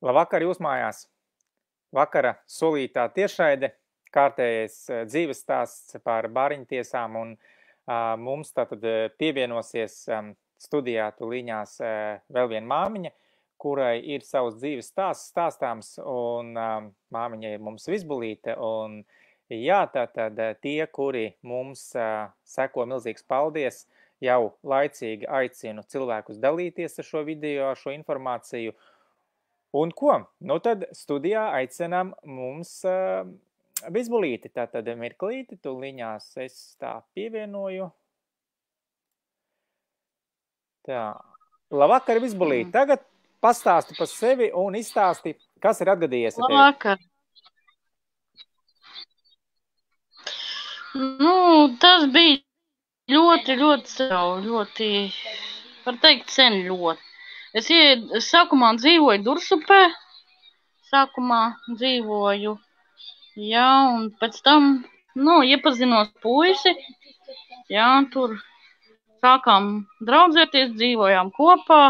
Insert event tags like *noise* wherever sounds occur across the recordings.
Labvakar jūs mājās! Vakara solītā tiešraide, kārtējais eh, dzīves stāsts par bāriņtiesām un uh, mums tātad eh, pievienosies um, studijā tuliņās uh, vēl viena māmiņa, kurai ir savs dzīves stāsts stāstāms un um, māmiņa ir mums visbulīte un jā, tātad tie, kuri mums uh, seko milzīgs paldies, jau laicīgi aicinu cilvēkus dalīties ar šo video, ar šo informāciju Un ko? Nu tad studijā aicinām mums uh, bizbulīti. Tātad mirklīti, tuliņās es tā pievienoju. Tā. Labvakar, bizbulīti. Tagad pastāsti par sevi un izstāsti, kas ir atgadījies ar tevi. Labvakar. Nu, tas bija ļoti, ļoti, ļoti, var teikt, sen ļoti. Es, ie, es sākumā dzīvoju Dursupē, sākumā dzīvoju, jā, un pēc tam, nu, iepazinos puisi, jā, tur sākām draudzēties, dzīvojām kopā,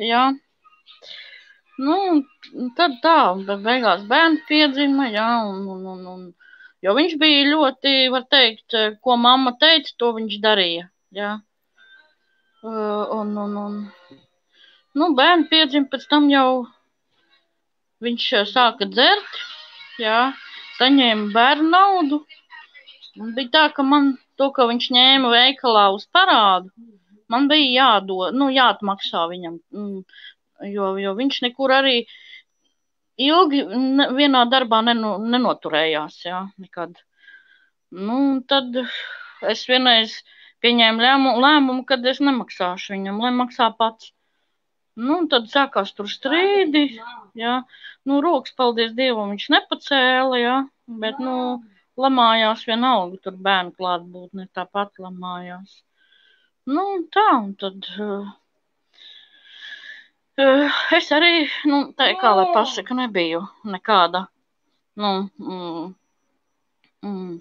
jā. Nu, tad tā, bet beigās bērns piedzima, jā, un, un, un, un, jo viņš bija ļoti, var teikt, ko mamma teica, to viņš darīja, jā. Uh, Un, un, un, nu, bērni piedzima, pēc tam jau viņš eh, sāka dzert, jā, saņēma bērnu naudu. Un bija tā, ka man to, ka viņš ņēma veikalā uz parādu, man bija jādod, nu, jāatmaksā viņam, mm, jo, jo viņš nekur arī ilgi ne, vienā darbā neno, nenoturējās, jā, nekad. Nu, tad es vienreiz pieņēmu lēmumu, lēmumu, kad es nemaksāšu viņam, lai maksā pats. Nu, tad sākās tur strīdi, jā. Nu, rokas, paldies Dievam, viņš nepacēla, jā, bet, nu, lamājās vienalga, tur bērnu klātbūtne tāpat lamājās. Nu, tā, un tad uh, uh, es arī, nu, tā kā lai pasaka, nebiju nekāda, nu, mm, mm,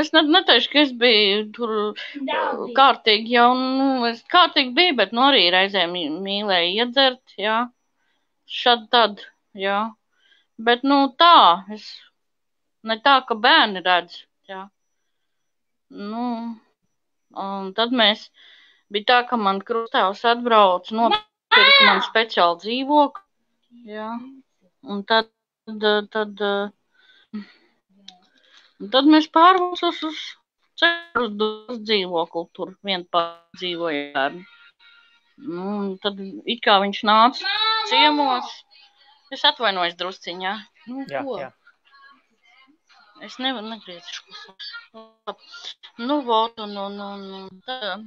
Es ne, neteikšu, ka es biju tur uh, kārtīgi jau, nu, es kārtīgi biju, bet, nu, arī reizēm mīlēju iedzert, jā, šad tad, jā, bet, nu, tā, es, ne tā, ka bērni redz, jā, nu, un tad mēs, bija tā, ka man krustāvs atbrauc, nopirka man speciāli dzīvokli, jā, un tad, tad, tad, Un tad mēs pārvācāmies uz ceļu dzīvokli, tur vien pats dzīvojām. Nu, tad it kā viņš nāca ciemos, es atvainojos drusciņā. Nu, Jā, ko? jā. Es nevaru negriezt šo Nu, vot, un, un, un, un tad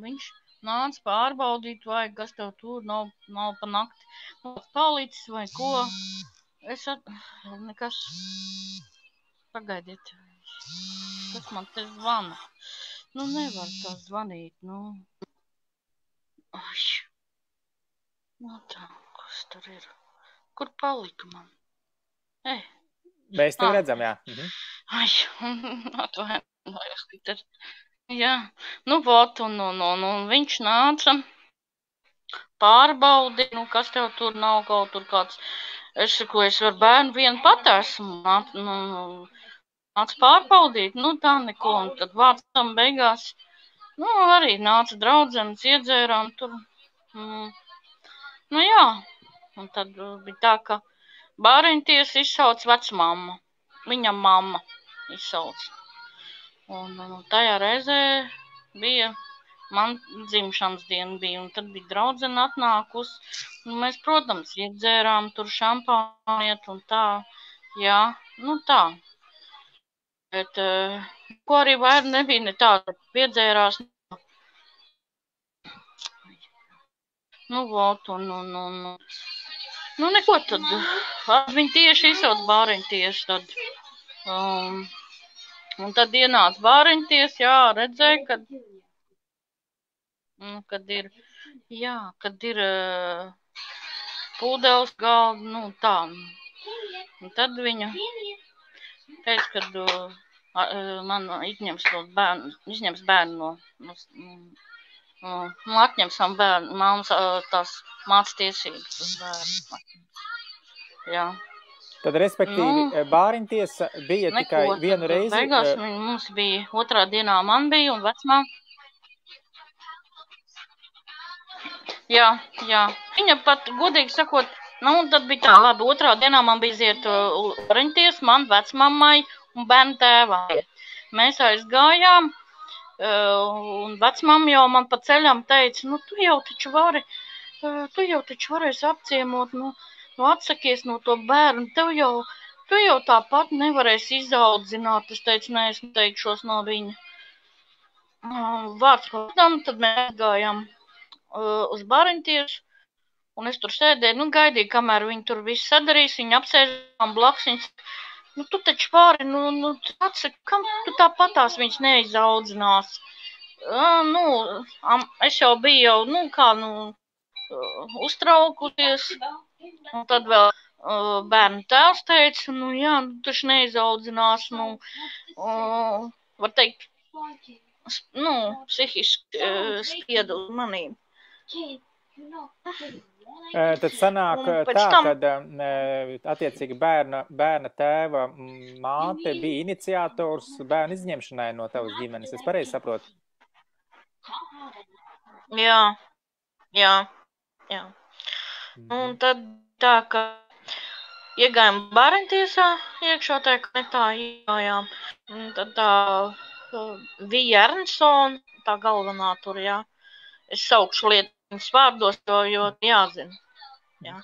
viņš nāca pārbaudīt, vai kas tev tur nav, nav pa nakti. Palicis vai ko. Es at... nekas. Pagaidiet. Kas man te zvana? Nu, nevar tā zvanīt, nu. Ai. Nu, tā, kas tur ir? Kur palika man? Ej, Mēs tevi Ah. redzam, jā. Mhm. ai, *laughs* atvainojos, Piter. Jā, nu, vot, un, un, un, un viņš nāca pārbaudi, nu, kas tev tur nav kaut tur kāds. Es saku, es varu bērnu vienu pat esmu. Nāc, nu, nāc pārbaudīt, nu, tā neko. Un tad vācam beigās, nu, arī nāca draudzenes, iedzērām tur. Mm. Nu, jā, un tad uh, bija tā, ka bāriņties izsauc vecmamma. Viņa mamma izsauc. Un, un tajā reizē bija man dzimšanas diena bija, un tad bija draudzene atnākus. Un mēs, protams, iedzērām tur šampāniet un tā, jā, nu tā. Bet, uh, ko arī vairs nebija ne tā, piedzērās. Nu, vot, un, un, un, nu, neko tad, ar viņu tieši izsauc bāriņu tieši tad. Um, un tad ienāca bāriņties, jā, redzēja, kad Nu, kad ir, jā, kad ir uh, pūdeles galda, nu tā. Un tad viņa teica, ka uh, man izņems no bērnu, izņems bērnu no, no, no nu, atņems man bērnu, māmas uh, tās māca tiesības uz bērnu. Jā. Tad, respektīvi, Nu, bāriņtiesa bija Neko, tikai vienu reizi. Beigās mums bija otrā dienā man bija un vecmām. Jā, jā. Viņa pat, godīgi sakot, nu, un tad bija tā, labi, otrā dienā man bija iziet uh, riņties, man vecmammai un bērnu tēvai. Mēs aizgājām, uh, un vecmamma jau man pa ceļam teica, nu, tu jau taču vari, uh, tu jau taču varēsi apciemot, nu, nu atsakies no to bērnu, tev jau, tu jau tāpat nevarēsi izaudzināt. Es teicu, nē, es neteikšos no viņa. Vārds vārdam, tad mēs gājām uh, uz bariņtiešu, un es tur sēdēju, nu, gaidīju, kamēr viņi tur viss sadarīs, viņi apsēžām blakus, viņas, nu, tu taču pāri, nu, nu, atsaki, kam tu tāpatās viņas neizaudzinās. Uh, nu, am, es jau biju jau, nu, kā, nu, uh, uztraukuties, un tad vēl uh, bērnu tēvs teica, nu, jā, nu, taču neizaudzinās, nu, uh, var teikt, nu, psihiski uh, spieda uz manīm. Eh, Tad sanāk eh, tā, tam- ka attiecīgi bērna, bērna tēva māte bija iniciators bērnu izņemšanai no tavas ģimenes. Es pareizi saprotu. Jā, jā, jā. Mhm. Un tad tā, ka iegājām bariņtiesā iekšā tajā kabinetā, iegājām. Un tad tā Vija Ernsona, tā galvenā tur, jā. Es saukšu lietas vārdos, jo, jo jāzina. Jā.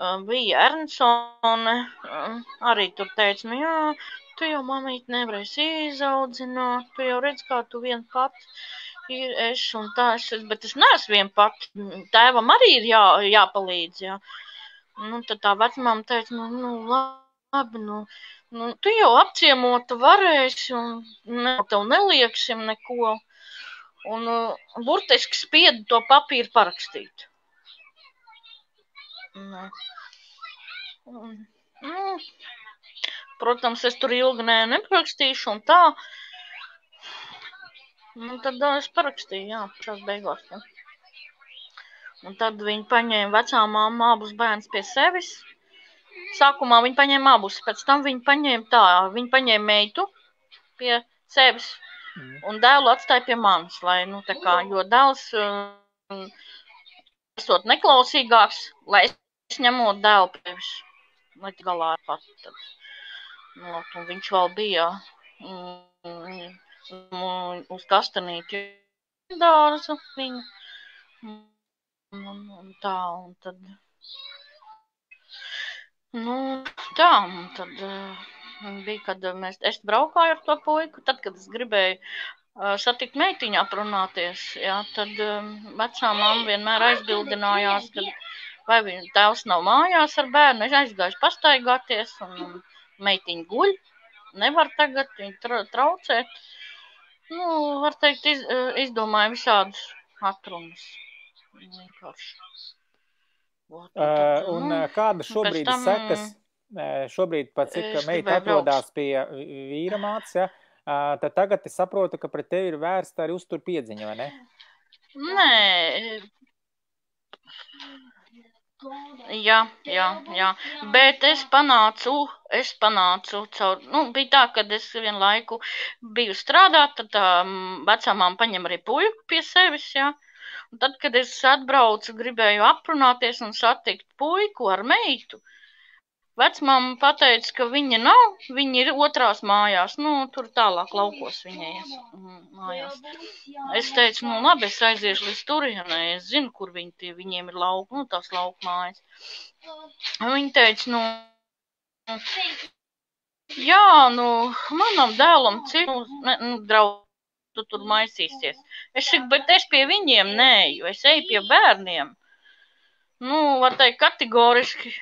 Uh, Vija Ernsone uh, arī tur teica, nu jā, tu jau mamīt nevarēsi izaudzināt, tu jau redz, kā tu vien pats ir es un tā, es, bet es neesmu vien pats. Tēvam arī ir jā, jāpalīdz, jā. Nu, tad tā vecmāma teica, nu, nu labi, nu, nu, tu jau apciemota varēsi un ne, tev nelieksim neko. Un uh, burtiski spiedu to papīru parakstīt. Nu, un, nu, protams, es tur ilgi ne, neparakstīšu un tā. Nu, tad ā, es parakstīju, jā, šās beigās. Ja. Un tad viņi paņēma vecā mamma abus bērnus pie sevis. Sākumā viņi paņēma abus, pēc tam viņi paņēma tā, viņi paņēma meitu pie sevis Mhm. un dēlu atstāja pie manis, lai, nu, tā kā, jo dēls, um, esot neklausīgāks, lai es ņemot dēlu pie vis, lai galā ar pat, tad, nu, un viņš vēl bija, mm, mm, uz kastanīti dārza viņu, un, un, un tā, un tad, nu, tā, un tad, uh, bija, kad mēs, es braukāju ar to puiku, tad, kad es gribēju uh, satikt meitiņu aprunāties, jā, tad um, vecā mamma vienmēr aizbildinājās, ka vai viņa tēvs nav mājās ar bērnu, es aizgājuši pastaigāties, un, meitiņa guļ, nevar tagad viņu tra traucēt. Nu, var teikt, iz, izdomāju visādus atrunas. Vienkārši. Uh, un kāda šobrīd tam- sekas? Uh, Šobrīd, pat cik meita atrodas pie vīra mātes, ja, uh, tad tagad es saprotu, ka pret tevi ir vērsta arī uztur piedziņa, vai ne? Nē, jā, jā, jā. Bet es panācu, es panācu caur, nu, bija tā, ka es vienu laiku biju strādāt, tad tā vecā māma paņem arī puiku pie sevis, jā. Un tad, kad es atbraucu, gribēju aprunāties un satikt puiku ar meitu, vecmāma pateica, ka viņa nav, viņa ir otrās mājās, nu, tur tālāk laukos viņai mm, mājās. Es teicu, nu labi, es aiziešu līdz turienei, es zinu, kur viņi tie, viņiem ir lauku, nu tās lauku mājas. Un viņi teica, nu, jā, nu, manam dēlam citu, ne, nu, draugu tu tur maisīsies. Es saku, bet es pie viņiem neju, es eju pie bērniem. Nu, var teikt, kategoriski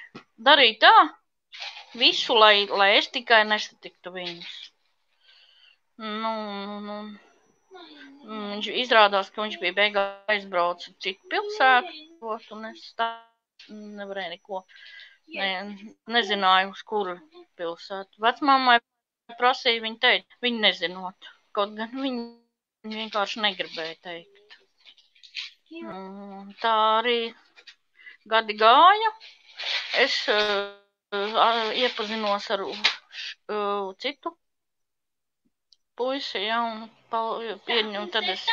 darīt tā, visu, lai, lai es tikai nesatiktu viņus. Nu, nu, nu. Viņš izrādās, ka viņš bija beigās aizbraucis uz citu pilsētu, un es tā nevarēju neko. Ne, nezināju, uz kuru pilsētu. Vecmāmai prasīja, viņa teica, viņa nezinot. Kaut gan viņa vienkārši negribēja teikt. Tā arī gadi gāja, es uh, iepazinos ar citu puisi, ja, un pieņem, tad es,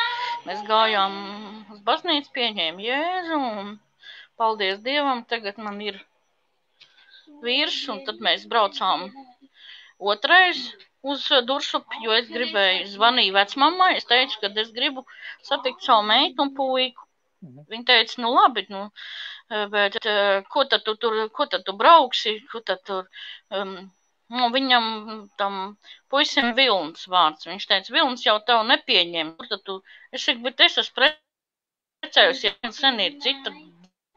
mēs gājām uz baznīcu, pieņēmu Jēzu, un paldies Dievam, tagad man ir vīrs, un tad mēs braucām otrais uz Dursupi, jo es gribēju, zvanīju vecmammai, es teicu, ka es gribu satikt savu meitu un puiku. Mhm. Viņa teica, nu labi, nu, bet ko tad tu tur, ko tad tu brauksi, ko tad tur, um, nu, viņam tam puisim Vilns vārds, viņš teica, Vilns jau tev nepieņem, kur tad tu, es saku, bet es esmu precējusies, ja sen ir cita,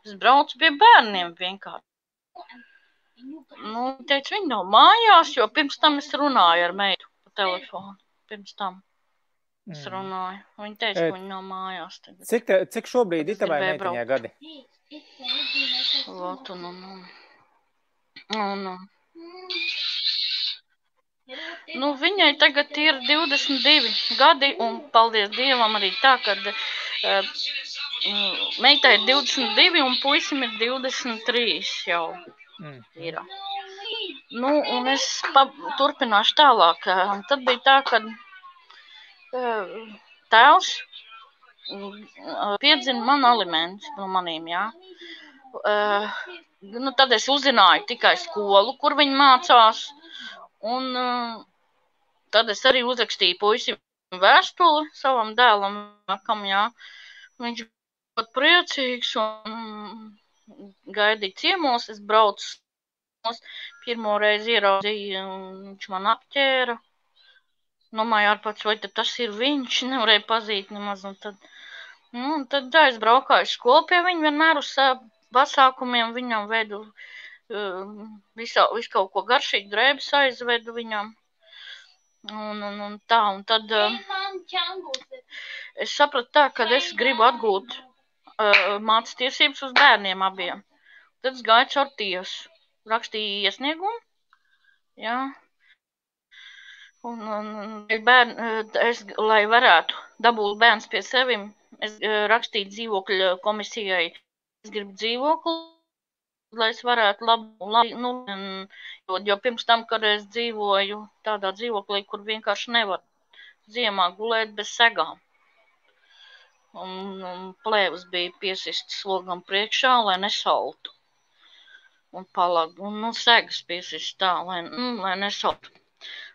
es braucu pie bērniem vienkārši. Nu, teica, viņa nav mājās, jo pirms tam es runāju ar meitu pa telefonu. Pirms tam es mm. runāju. Viņa teica, ka viņa nav mājās. Tagad. Cik, te, cik šobrīd ir tavai meitiņai gadi? Lotu, nu, nu. Nu, nu. Nu, viņai tagad ir 22 gadi, un paldies Dievam arī tā, ka uh, meitai ir 22 un puisim ir 23 jau. Mm. Ir. Nu, un es turpināšu tālāk. Un tad bija tā, ka uh, tēvs piedzina man alimentus no manīm, jā. Uh, nu, tad es uzzināju tikai skolu, kur viņi mācās. Un uh, tad es arī uzrakstīju puisim vēstuli savam dēlam, kam, jā. Viņš bija priecīgs un gaidīju ciemos, es braucu ciemos, pirmo reizi ieraudzīju, viņš man apķēra. Domāju, ārpats, vai tas ir viņš, nevarēja pazīt nemaz, un tad, nu, un tad jā, es braukāju skolu pie viņa, vienmēr uz pasākumiem viņam vedu uh, visu, visu kaut ko garšīgu drēbes aizvedu viņam. Un, un, un tā, un tad uh, es sapratu tā, ka es gribu atgūt uh, mācas tiesības uz bērniem abiem. Tad es gāju caur tiesu, rakstīju iesniegumu, jā. Un, un, un bērn, es, lai varētu dabūt bērns pie sevim, es rakstīju dzīvokļa komisijai, es gribu dzīvokli, lai es varētu labu, labi, nu, jo, jo pirms tam, kad es dzīvoju tādā dzīvoklī, kur vienkārši nevar ziemā gulēt bez segām un, un plēvas bija piesistas logam priekšā, lai nesaltu. Un palag, un, nu, segas piesistas tā, lai, nu, lai nesaltu.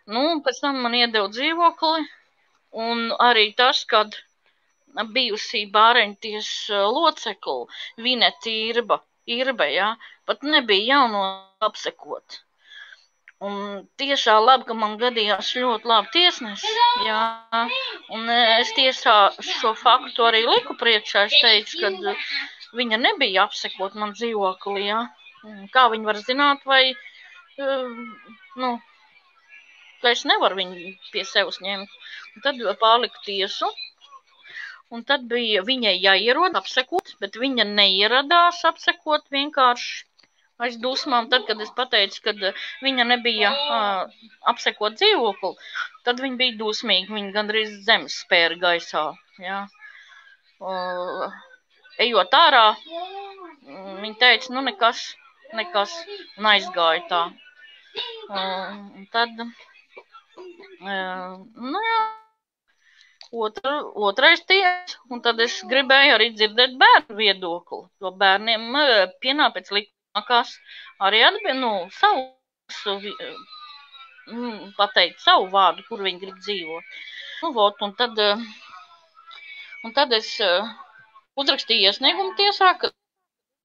Nu, un pēc tam man iedeva dzīvokli, un arī tas, kad bijusī bāreņties locekli Vineti Irba, Irba, jā, pat nebija jauno apsekot. Un tiešā labi, ka man gadījās ļoti labi tiesnesis. Jā, un es tiesā šo faktu arī liku priekšā. Es teicu, ka viņa nebija apsekot man dzīvokli. Jā. Kā viņi var zināt, vai, nu, ka es nevaru viņu pie sevis ņemt. Un tad pārliku tiesu. Un tad bija viņai jāierod apsekot, bet viņa neieradās apsekot vienkārši aiz dusmām, tad, kad es pateicu, ka viņa nebija uh, apsekot dzīvokli, tad viņa bija dusmīga, viņa gandrīz zemes spēra gaisā, jā. Uh, ejot ārā, viņa teica, nu nekas, nekas, un aizgāja tā. Uh, tad, uh, nu jā, otra, otrais ties, un tad es gribēju arī dzirdēt bērnu viedokli, jo bērniem pienā pēc likuma kas arī atbild, nu, savu, nu, pateikt savu vārdu, kur viņi grib dzīvot. Nu, vot, un tad, eh, un tad es eh, uzrakstīju iesniegumu tiesā, ka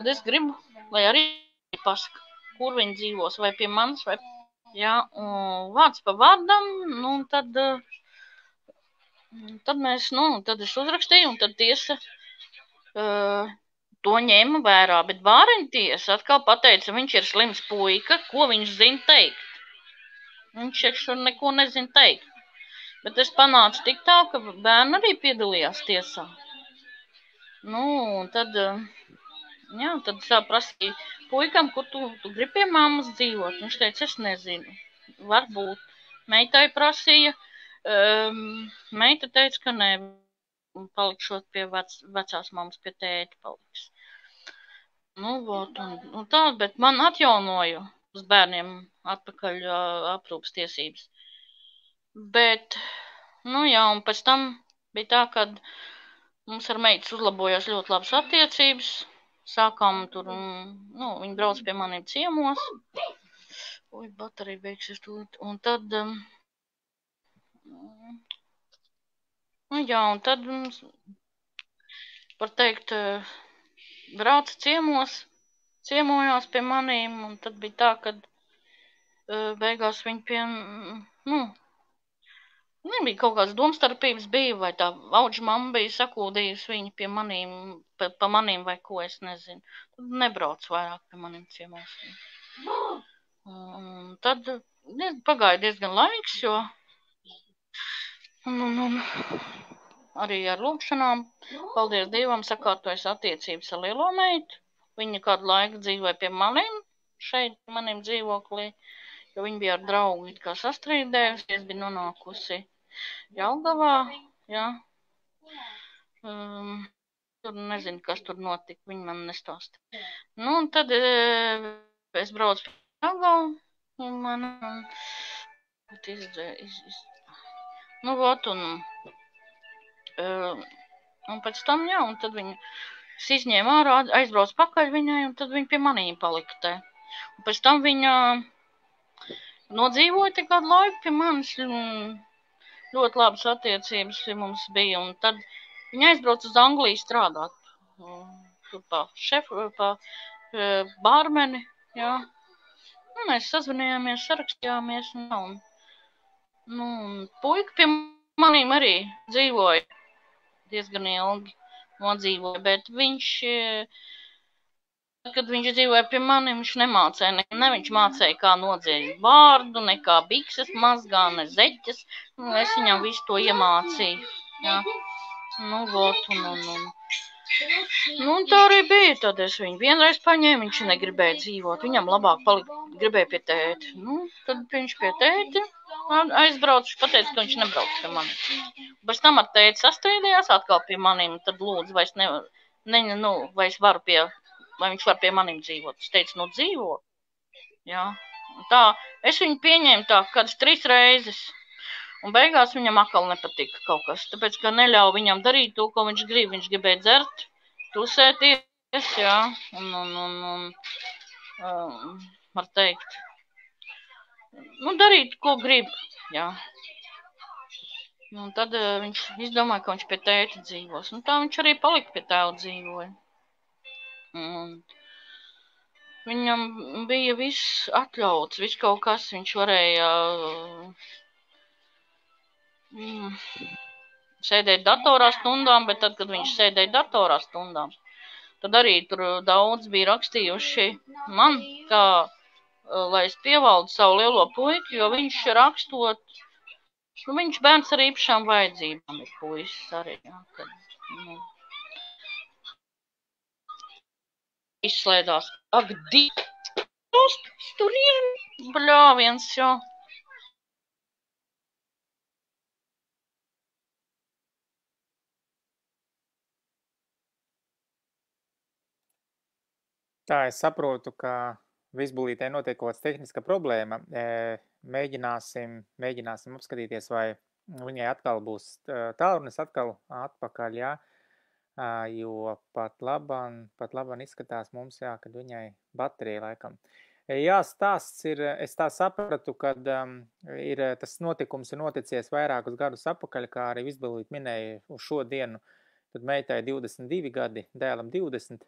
es gribu, lai arī pasaka, kur viņi dzīvos, vai pie manis, vai, jā, un vārds pa vārdam, nu, un tad, eh, tad mēs, nu, tad es uzrakstīju, un tad tiesa, uh, to ņēma vērā, bet Vārenties atkal pateica, viņš ir slims puika, ko viņš zina teikt. Viņš šur neko nezina teikt. Bet es panācu tik tā, ka bērni arī piedalījās tiesā. Nu, un tad, jā, tad sā prasīja puikam, kur tu, tu gribi pie mammas dzīvot. Viņš teica, es nezinu. Varbūt. Meitai prasīja, um, meita teica, ka nē, palikšot pie vec, vecās mammas, pie tēta paliks. Nu, vot, un, un tā, bet man atjaunoju uz bērniem atpakaļ uh, aprūpas tiesības. Bet, nu jā, un pēc tam bija tā, ka mums ar meitas uzlabojās ļoti labas attiecības. Sākām tur, nu, viņi brauc pie maniem ciemos. Ui, baterija beigsies tūlīt. Un tad, um, nu jā, un tad mums, var teikt, uh, brauca ciemos, ciemojās pie manīm, un tad bija tā, ka uh, beigās viņi pie, nu, nebija kaut kādas domstarpības bija, vai tā auģa mamma bija sakūdījusi viņu pie manīm, pa, pa manīm vai ko, es nezinu. Tad nebrauc vairāk pie maniem ciemos. Un tad diez, pagāja diezgan laiks, jo un, un, un, arī ar lūkšanām. Paldies Dievam, sakārtojas attiecības ar lielo meitu. Viņa kādu laiku dzīvoja pie maniem, šeit, maniem dzīvoklī, jo viņa bija ar draugu it kā sastrīdējusies, bija nonākusi Jelgavā, jā. Um, tur nezinu, kas tur notika, viņa man nestāsta. Nu, un tad e, es braucu pie Jelgavu, un man, un, iz, iz, iz, nu, vot, un, Uh, un pēc tam, jā, un tad viņa izņēma ārā, aizbrauc pakaļ viņai, un tad viņa pie manīm palika te. Un pēc tam viņa nodzīvoja te kādu laiku pie manis, ļoti labas attiecības mums bija, un tad viņa aizbrauc uz Angliju strādāt. Tur pa šefu, pa bārmeni, jā. Un nu, mēs sazvanījāmies, sarakstījāmies, un, un, nu, puika pie manīm arī dzīvoja diezgan ilgi nodzīvoja, bet viņš, kad viņš dzīvoja pie mani, viņš nemācēja, ne, ne viņš mācēja, kā nodzēļ vārdu, ne kā bikses mazgā, ne zeķes, nu, es viņam visu to iemācīju, jā, nu, vot, un, un, un. Nu, un tā arī bija. Tad es viņu vienreiz paņēmu, viņš negribēja dzīvot. Viņam labāk palikt, gribēja pie tēta. Nu, tad viņš pie tēta aizbraucu, pateicu, ka viņš nebrauc pie manis. Pēc tam ar tēti sastrīdījās atkal pie maniem, tad lūdzu, vai es, ne, ne, nu, vai es varu pie, vai viņš var pie maniem dzīvot. Es teicu, nu dzīvo. Jā. Tā, es viņu pieņēmu tā, kādas trīs reizes. Un beigās viņam atkal nepatika kaut kas, tāpēc, ka neļauj viņam darīt to, ko viņš grib. Viņš gribēja dzert, tusēties, jā, un, un, un, un um, var teikt, nu, darīt, ko grib. Jā. Un tad uh, viņš izdomāja, ka viņš pie tēta dzīvos. Un tā viņš arī palika pie tēva dzīvoja. Un viņam bija viss atļauts, viss kaut kas viņš varēja mm, sēdēt datorā stundām, bet tad, kad viņš sēdēja datorā stundām, tad arī tur daudz bija rakstījuši man, kā lai es pievaldu savu lielo puiku, jo viņš rakstot, nu, viņš bērns ar īpašām vajadzībām ir puisis arī, jā, kad, nu, izslēdās. Ak, Dievs, tur ir bļāviens, jā. Tā es saprotu, ka Vizbulītē notiek kaut kāds tehniska problēma. Mēģināsim, mēģināsim apskatīties, vai viņai atkal būs tālrunis atkal atpakaļ, jā, jo pat laban, pat laban izskatās mums, jā, kad viņai baterija laikam. Jā, stāsts ir, es tā sapratu, kad um, ir tas notikums ir noticies vairākus gadus apakaļ, kā arī Vizbulīt minēja uz šo dienu, tad meitai 22 gadi, dēlam 20,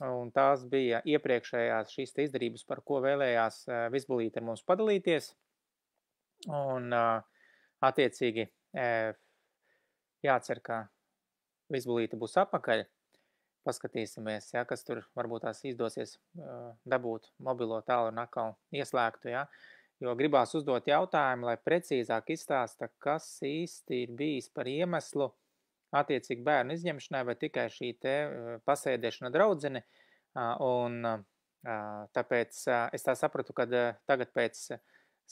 un tās bija iepriekšējās šīs izdarības, par ko vēlējās Visbulīte ar mums padalīties, un attiecīgi jācer, ka Visbulīte būs apakaļ, paskatīsimies, ja, kas tur varbūt tās izdosies dabūt mobilo tālu un atkal ieslēgtu, ja, jo gribās uzdot jautājumu, lai precīzāk izstāsta, kas īsti ir bijis par iemeslu, attiecīgi bērnu izņemšanai vai tikai šī te pasēdēšana draudzene. Un tāpēc es tā sapratu, ka tagad pēc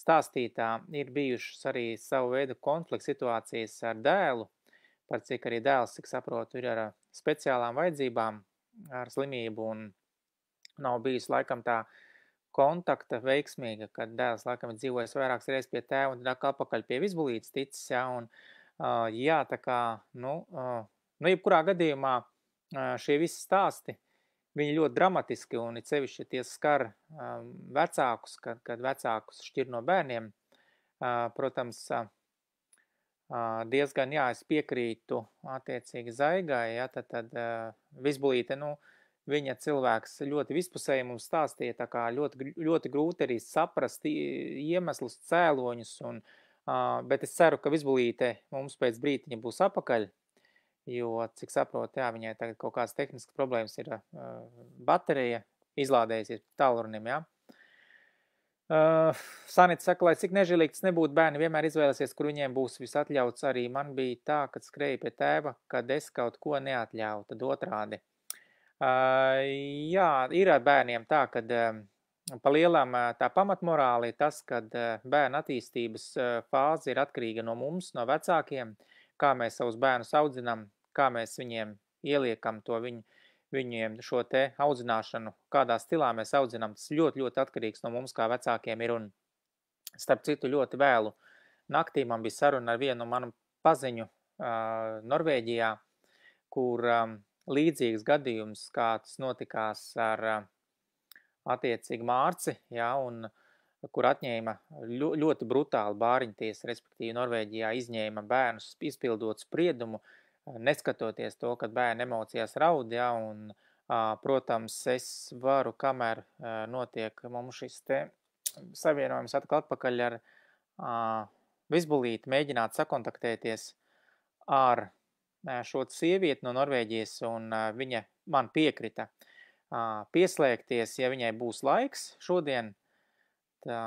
stāstītā ir bijušas arī savu veidu konflikts situācijas ar dēlu, par cik arī dēls, cik saprotu, ir ar speciālām vajadzībām, ar slimību un nav bijis laikam tā kontakta veiksmīga, kad dēls laikam ir dzīvojis vairākas reizes pie tēva un tad atpakaļ pie visbulītes ticis, jā, un uh, jā, tā kā, nu, nu, jebkurā gadījumā šie visi stāsti, viņi ļoti dramatiski un it sevišķi tie skar vecākus, kad, kad vecākus šķir no bērniem, protams, diezgan, jā, es piekrītu attiecīgi zaigai, ja, tad, tad visbulīte, nu, viņa cilvēks ļoti vispusēji mums stāstīja, tā kā ļoti, ļoti grūti arī saprast iemeslus, cēloņus, un, uh, bet es ceru, ka Vizbulīte mums pēc brītiņa būs apakaļ, jo, cik saprotu, jā, viņai tagad kaut kādas tehniskas problēmas ir uh, baterija izlādējusies tālrunim, jā. Uh, Sanita saka, lai cik nežēlīgs nebūtu bērni, vienmēr izvēlēsies, kur viņiem būs visatļauts. Arī man bija tā, kad skrēja pie tēva, kad es kaut ko neatļauju, tad otrādi. Jā, ir ar bērniem tā, ka pa lielam tā pamatmorāli ir tas, ka bērna attīstības fāze ir atkarīga no mums, no vecākiem, kā mēs savus bērnus audzinām, kā mēs viņiem ieliekam to viņu, viņiem šo te audzināšanu, kādā stilā mēs audzinām, tas ļoti, ļoti atkarīgs no mums, kā vecākiem ir. Un starp citu, ļoti vēlu naktī man bija saruna ar vienu manu paziņu uh, Norvēģijā, kur um, līdzīgs gadījums, kā tas notikās ar attiecīgi Mārci, ja, un kur atņēma ļoti brutāli bāriņties, respektīvi Norvēģijā izņēma bērnus izpildot spriedumu, neskatoties to, ka bērni emocijās raud, ja, un, protams, es varu, kamēr notiek mums šis te savienojums atkal atpakaļ ar Visbulīti, mēģināt sakontaktēties ar šo sievieti no Norvēģijas, un viņa man piekrita pieslēgties, ja viņai būs laiks šodien. Tā,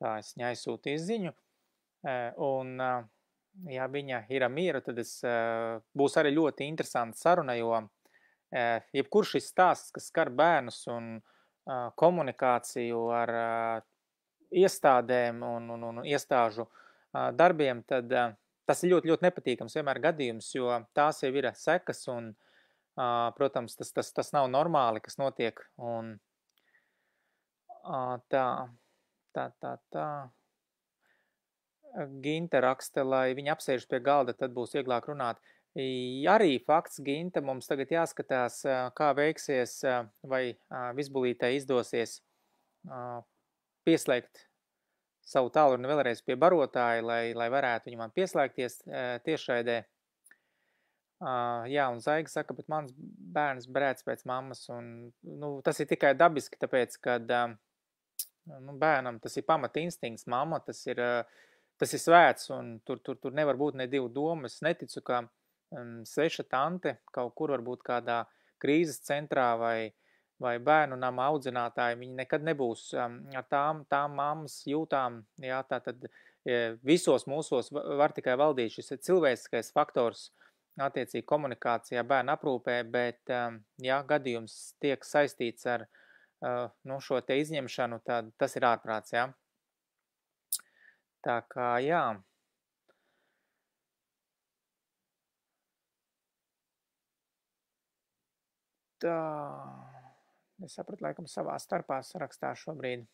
Tā es viņai aizsūtīju ziņu, un ja viņa ir miera, tad es, būs arī ļoti interesanta saruna, jo jebkurš šis stāsts, kas skar bērnus un komunikāciju ar iestādēm un, un, un iestāžu darbiem, tad tas ir ļoti, ļoti nepatīkams vienmēr gadījums, jo tās jau ir sekas un, protams, tas, tas, tas nav normāli, kas notiek un tā. Tā, tā, tā. Ginta raksta, lai viņi apsēžas pie galda, tad būs vieglāk runāt. Arī fakts, Ginta, mums tagad jāskatās, kā veiksies vai visbulītē izdosies pieslēgt savu tālruni vēlreiz pie barotāja, lai, lai varētu viņam pieslēgties tiešraidē. Jā, un Zaiga saka, bet mans bērns brēc pēc mammas, un nu, tas ir tikai dabiski, tāpēc, kad uh, nu, bērnam tas ir pamata instinkts, mamma tas ir, tas ir svēts, un tur, tur, tur nevar būt ne divu domu. Es neticu, ka um, sveša tante kaut kur varbūt kādā krīzes centrā vai, vai bērnu nama audzinātāji, viņi nekad nebūs um, ar tām, tām mammas jūtām, jā, tā tad visos mūsos var tikai valdīt šis cilvēciskais faktors, attiecīgi komunikācijā, bērnu aprūpē, bet, um, ja gadījums tiek saistīts ar nu, šo te izņemšanu, tad tas ir ārprāts, jā. Tā kā, jā. Tā, es sapratu, laikam savā starpā sarakstā šobrīd.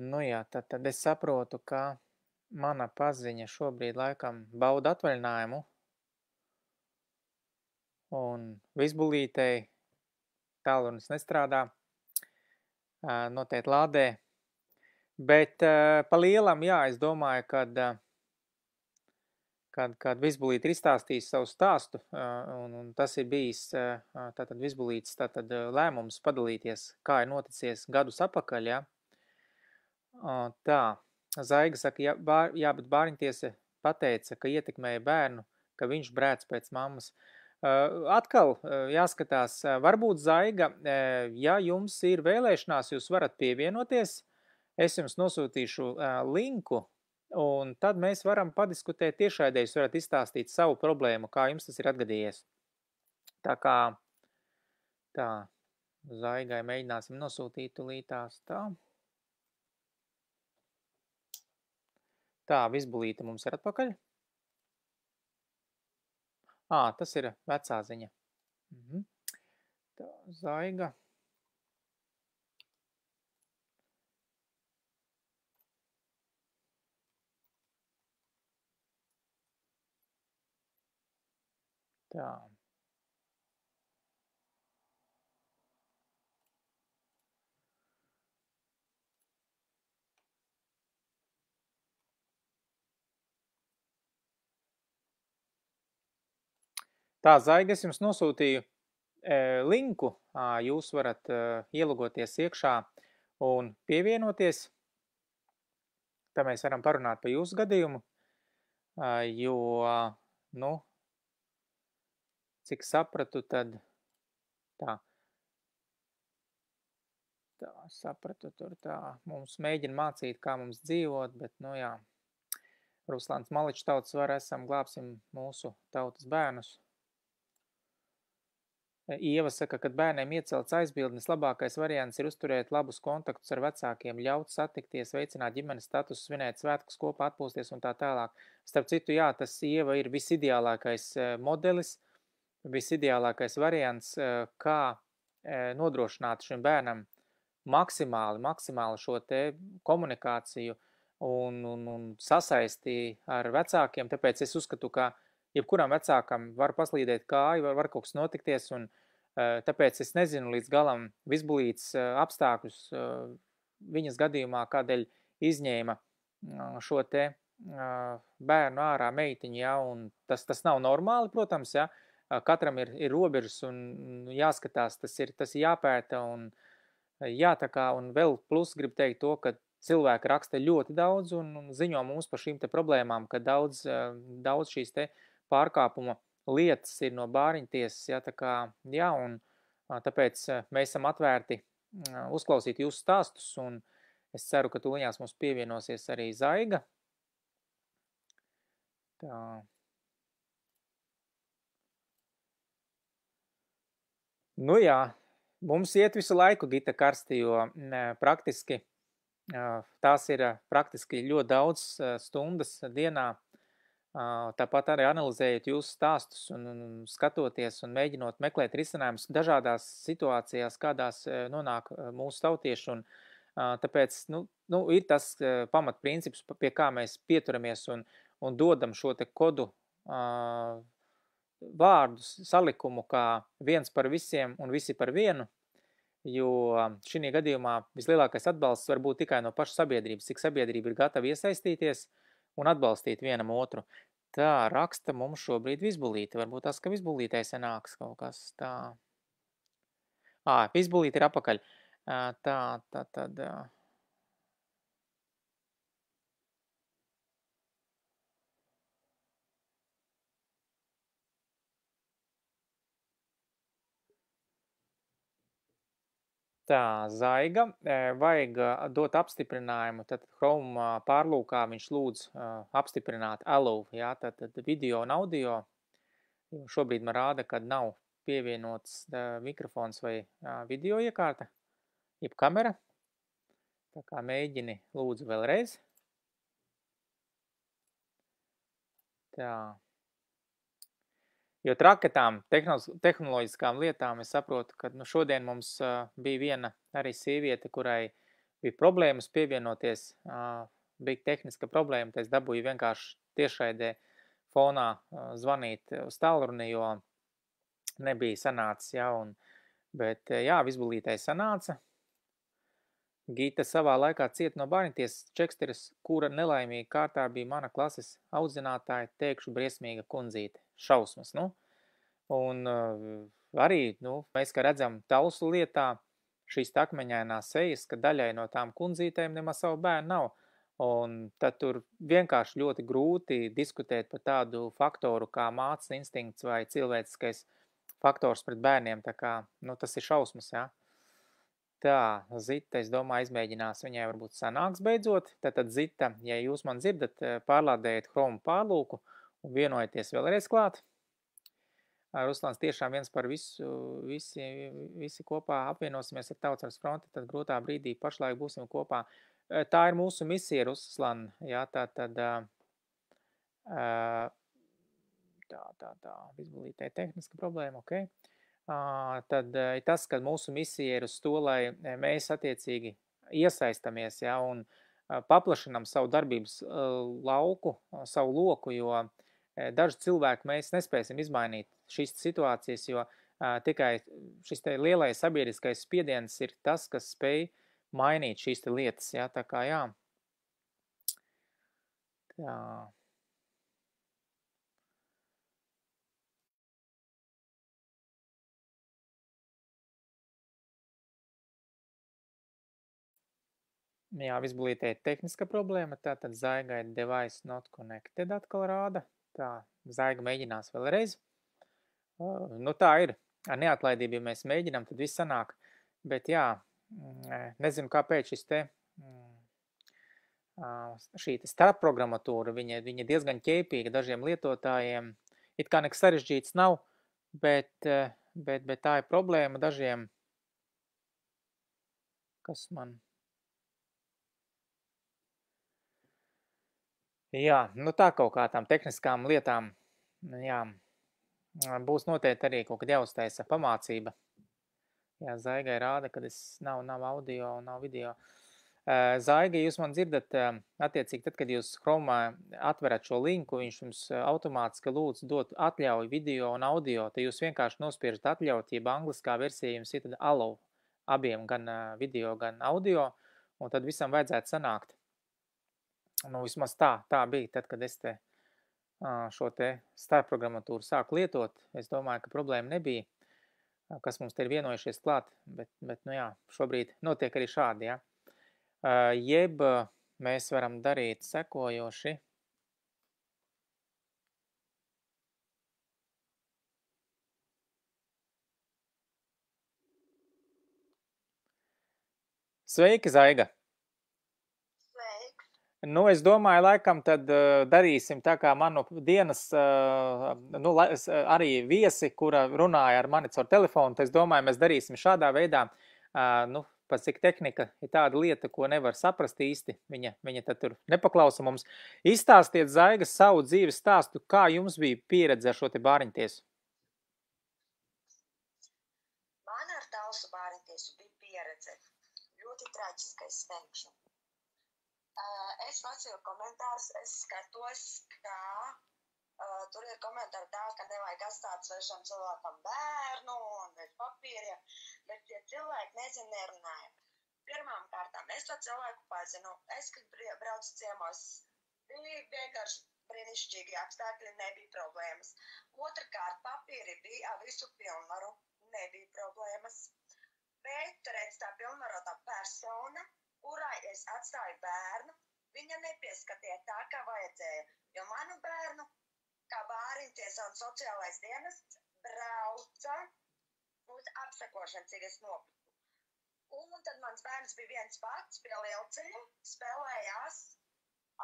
Nu jā, tad, tad es saprotu, ka mana paziņa šobrīd laikam bauda atvaļinājumu un visbulītei tālrunis nestrādā, noteikti lādē. Bet pa lielam, jā, es domāju, kad, kad, kad Visbulīte ir izstāstījis savu stāstu, un, un tas ir bijis tātad Visbulītes tātad lēmums padalīties, kā ir noticies gadus apakaļ, jā. Tā, Zaiga saka, jā, bār, jā bet bāriņtiesa pateica, ka ietekmēja bērnu, ka viņš brēc pēc mammas. Atkal jāskatās, varbūt Zaiga, ja jums ir vēlēšanās, jūs varat pievienoties. Es jums nosūtīšu linku, un tad mēs varam padiskutēt tiešraidē. Jūs varat izstāstīt savu problēmu, kā jums tas ir atgadījies. Tā kā tā, Zaigai mēģināsim nosūtīt tulītās tā. Tā, visbulīte mums ir atpakaļ. Ā, tas ir vecā ziņa. Mhm. Tā, zaiga. Tā. Tā, Zaiga, es jums nosūtīju e, linku, jūs varat e, ielogoties iekšā un pievienoties. Tā mēs varam parunāt par jūsu gadījumu, jo, nu, cik sapratu, tad tā, tā sapratu, tur tā, mums mēģina mācīt, kā mums dzīvot, bet, nu jā, Ruslāns Maličs tautas var esam, glābsim mūsu tautas bērnus. Ieva saka, kad bērniem iecelts aizbildnis, labākais variants ir uzturēt labus kontaktus ar vecākiem, ļaut satikties, veicināt ģimenes status, svinēt svētkus kopā, atpūsties un tā tālāk. Starp citu, jā, tas Ieva ir visideālākais modelis, visideālākais variants, kā nodrošināt šim bērnam maksimāli, maksimāli šo te komunikāciju un, un, un sasaisti ar vecākiem, tāpēc es uzskatu, ka jebkuram vecākam var paslīdēt kāju, var, var kaut kas notikties, un tāpēc es nezinu līdz galam visbulīts apstākļus viņas gadījumā, kādēļ izņēma šo te bērnu ārā meitiņu, ja, un tas, tas nav normāli, protams, ja, katram ir, ir robežas un jāskatās, tas ir, tas ir jāpēta, un jā, tā kā, un vēl plus grib teikt to, ka cilvēki raksta ļoti daudz un, un ziņo mums par šīm te problēmām, ka daudz, daudz šīs te uh, pārkāpuma lietas ir no bāriņtiesas, ja, tā kā, jā, un tāpēc mēs esam atvērti uzklausīt jūsu stāstus, un es ceru, ka tuliņās mums pievienosies arī Zaiga. Tā. Nu jā, mums iet visu laiku gita karsti, jo praktiski tās ir praktiski ļoti daudz stundas dienā, Tāpat arī analizējot jūsu stāstus un, un skatoties un mēģinot meklēt risinājumus dažādās situācijās, kādās nonāk mūsu tautieši. Un, tāpēc nu, nu, ir tas pamatprincips, pie kā mēs pieturamies un, un dodam šo kodu vārdus, salikumu kā viens par visiem un visi par vienu, jo šī gadījumā vislielākais atbalsts var būt tikai no paša sabiedrības, cik sabiedrība ir gatava iesaistīties – un atbalstīt vienam otru. Tā raksta mums šobrīd visbulīte. Varbūt tas, ka visbulītei sanāks kaut kas tā. Ā, visbulīte ir apakaļ. Tā, tā, tad... Tā, Zaiga, vajag dot apstiprinājumu, tad Chrome pārlūkā viņš lūdz apstiprināt allow, jā, tad, tad video un audio, šobrīd man rāda, ka nav pievienots mikrofons vai video iekārta, jeb kamera, tā kā mēģini lūdzu vēlreiz. Tā. Jo traketām, tehnoloģiskām lietām es saprotu, ka nu, šodien mums uh, bija viena arī sieviete, kurai bija problēmas pievienoties, uh, bija tehniska problēma, tad es dabūju vienkārši tiešraidē fonā uh, zvanīt uz tālruni, jo nebija sanācis, ja, un, bet jā, visbulītai sanāca. Gita savā laikā cieta no bērnties čeksteres, kura nelaimīga kārtā bija mana klases audzinātāja, teikšu briesmīga kundzīte šausmas. Nu? Un uh, arī nu, mēs, kā redzam, tausu lietā šīs takmeņainās sejas, ka daļai no tām kundzītēm nemaz savu bērnu nav. Un tad tur vienkārši ļoti grūti diskutēt par tādu faktoru kā mācas instinkts vai cilvēciskais faktors pret bērniem. Tā kā, nu, tas ir šausmas, jā. Tā, Zita, es domāju, izmēģinās viņai varbūt sanāks beidzot. Tātad, Zita, ja jūs man dzirdat, pārlādējiet Chrome pārlūku un vienojieties vēlreiz klāt. Ruslāns tiešām viens par visu, visi, visi kopā apvienosimies ar Tautsvaras fronti, tad grūtā brīdī pašlaik būsim kopā. Tā ir mūsu misija, Ruslan, jā, tā tad, tā, tā, tā, izbalītē tehniska problēma, ok. Tad tas, ka mūsu misija ir uz to, lai mēs attiecīgi iesaistamies, jā, un paplašinam savu darbības lauku, savu loku, jo dažu cilvēku mēs nespēsim izmainīt šīs situācijas, jo tikai šis te lielais sabiedriskais spiediens ir tas, kas spēj mainīt šīs te lietas, jā, tā kā jā. Tā. Jā, visbūlītē ir tehniska problēma, tātad zaigai device not connected atkal rāda. Tā, zaiga mēģinās vēlreiz. Nu, tā ir. Ar neatlaidību, ja mēs mēģinām, tad viss sanāk. Bet jā, mm, nezinu, kāpēc šis te, mm, šī te starpprogrammatūra, viņa, viņa diezgan ķēpīga dažiem lietotājiem. It kā nekas sarežģīts nav, bet, bet, bet tā ir problēma dažiem, kas man... Jā, nu tā kaut kā tām tehniskām lietām, jā, būs noteikti arī kaut kad jāuztaisa pamācība. Jā, Zaigai rāda, ka es nav, nav audio nav video. Zaiga, jūs man dzirdat, attiecīgi, tad, kad jūs Chromā atverat šo linku, viņš jums automātiski lūdz dot atļauju video un audio, tad jūs vienkārši nospiežat atļaut, jeb angliskā versija jums ir tad allow abiem, gan video, gan audio, un tad visam vajadzētu sanākt. Nu, vismaz tā, tā bija, tad, kad es te šo te starpprogrammatūru sāk lietot, es domāju, ka problēma nebija, kas mums te ir vienojušies klāt, bet, bet nu jā, šobrīd notiek arī šādi, ja. Jeb mēs varam darīt sekojoši. Sveiki, Zaiga! Nu, es domāju, laikam tad uh, darīsim tā kā manu dienas, uh, nu, la, arī viesi, kura runāja ar mani caur telefonu, tad es domāju, mēs darīsim šādā veidā, nu, pat cik tehnika ir tāda lieta, ko nevar saprast īsti, viņa, viņa tad tur nepaklausa mums. Izstāstiet, Zaigas, savu dzīves stāstu, kā jums bija pieredze ar šo te bāriņtiesu? Man ar tausu bāriņtiesu bija pieredze. Ļoti traģiskais teikšu es lasīju komentārus, es skatos, kā uh, tur ir komentāri tā, ka nevajag atstāt svešam cilvēkam bērnu un bez papīra, bet tie cilvēki nezin nerunāja. Pirmām kārtām es to cilvēku pazinu, es, kad braucu ciemos, bija vienkārši brīnišķīgi apstākļi, nebija problēmas. Otrakārt, papīri bija visu pilnvaru, nebija problēmas. Bet, redz, tā pilnvarotā persona kurai es atstāju bērnu, viņa nepieskatīja tā, kā vajadzēja. Jo manu bērnu, kā bāriņtiesa un sociālais dienests, brauca uz apsakošanu, cik es nopirku. Un tad mans bērns bija viens pats pie lielceļa, spēlējās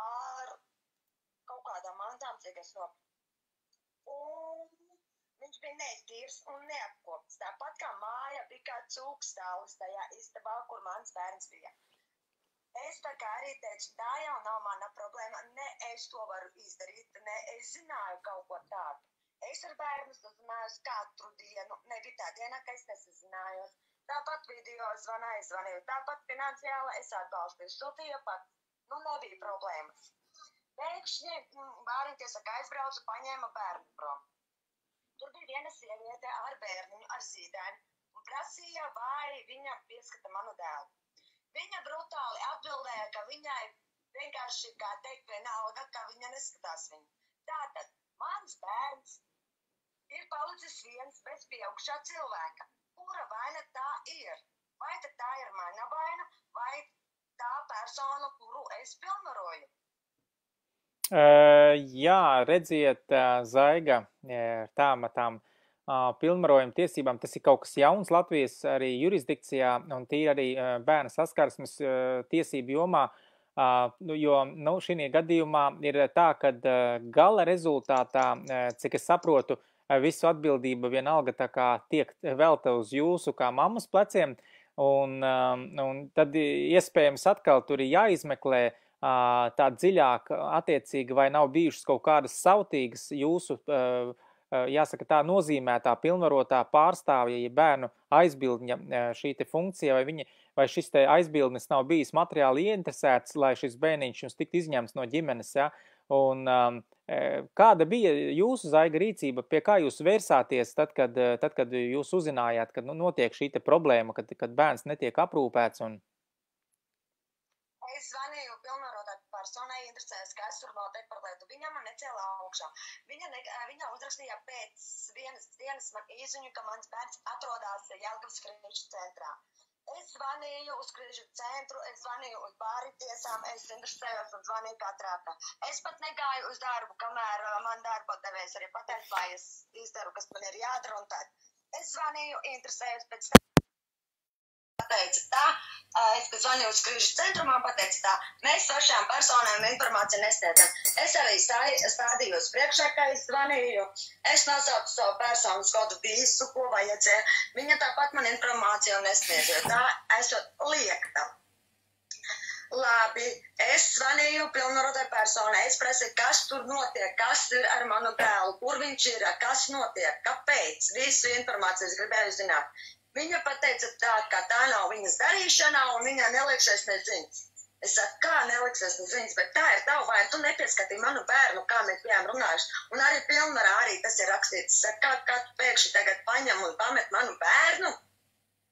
ar kaut kādām mantām, cik es nopirku. Un viņš bija netīrs un neapkopts. Tāpat kā māja bija kā cūkstālis tajā istabā, kur mans bērns bija. Es tā kā arī teicu, tā jau nav mana problēma. Ne es to varu izdarīt, ne es zināju kaut ko tādu. Es ar bērnu sazinājos katru dienu. Nebija tā diena, ka es nesazinājos. Tāpat video zvanīju, zvanīju. Tāpat finansiāli es atbalstīju. Sūtīju pat. Nu, nebija problēmas. Pēkšņi mm, bāriņties, ka aizbraucu, paņēma bērnu prom. Tur bija viena sieviete ar bērniņu, ar zīdēnu. Un prasīja, vai viņa pieskata manu dēlu. Viņa brutāli atbildēja, ka viņai vienkārši, kā teikt, vienalga, ka viņa neskatās viņu. Tātad mans bērns ir palicis viens bez pieaugšā cilvēka. Kura vaina tā ir? Vai tā ir mana vaina, vai tā persona, kuru es pilnvaroju. Uh, jā, redziet, uh, Zaiga, tām, tām pilnvarojuma tiesībām, tas ir kaut kas jauns Latvijas arī jurisdikcijā un tīri arī uh, bērna saskarsmes uh, tiesību jomā, uh, jo, nu, šī gadījumā ir tā, ka uh, gala rezultātā, uh, cik es saprotu, uh, visu atbildība vienalga tiek velta uz jūsu kā mammas pleciem, un, un tad iespējams atkal tur ir jāizmeklē, uh, tā dziļāk, attiecīgi, vai nav bijušas kaut kādas sautīgas jūsu, jāsaka, tā nozīmētā, pilnvarotā pārstāvja, ja bērnu aizbildņa šī te funkcija, vai, viņa, vai šis aizbildnis nav bijis materiāli ieinteresēts, lai šis bērniņš jums tiktu izņemts no ģimenes, ja? Un um, kāda bija jūsu zaiga rīcība, pie kā jūs vērsāties tad, kad, tad, kad jūs uzzinājāt, ka nu, notiek šī problēma, kad, kad bērns netiek aprūpēts? Un... Es zvanīju personai interesēs, ka es tur notiek par lietu. Viņa man necēlā augšā. Viņa, ne, viņa uzrakstīja pēc vienas dienas man īziņu, ka mans bērns atrodas Jelgavas krīžu centrā. Es zvanīju uz krīžu centru, es zvanīju uz bāri tiesām, es interesējos un zvanīju kā trāpā. Es pat negāju uz darbu, kamēr man darba devējs arī pateica, lai es izdaru, kas man ir jādara un tad. Es zvanīju, interesējos pēc tam pateica tā, es, zvanīju uz krīžu centru, man pateica tā, mēs pašām personām informāciju nesniedzam. Es arī stādījos priekšā, ka es zvanīju, es nosaucu savu personas kodu visu, ko vajadzēja. Viņa tāpat man informāciju nesniedz, jo tā esot liekta. Labi, es zvanīju pilnvarotai personai, es prasīju, kas tur notiek, kas ir ar manu dēlu, kur viņš ir, kas notiek, kāpēc. Visu informāciju es gribēju zināt. Viņa pateica tā, ka tā nav viņas darīšanā un viņai neliksies neziņas. Es saku, kā neliksies neziņas, bet tā ir tava vaina. Tu nepieskatīji manu bērnu, kā mēs bijām runājuši. Un arī pilnvarā arī tas ir rakstīts. Es saku, kā, kā tu pēkšņi tagad paņem un pamet manu bērnu?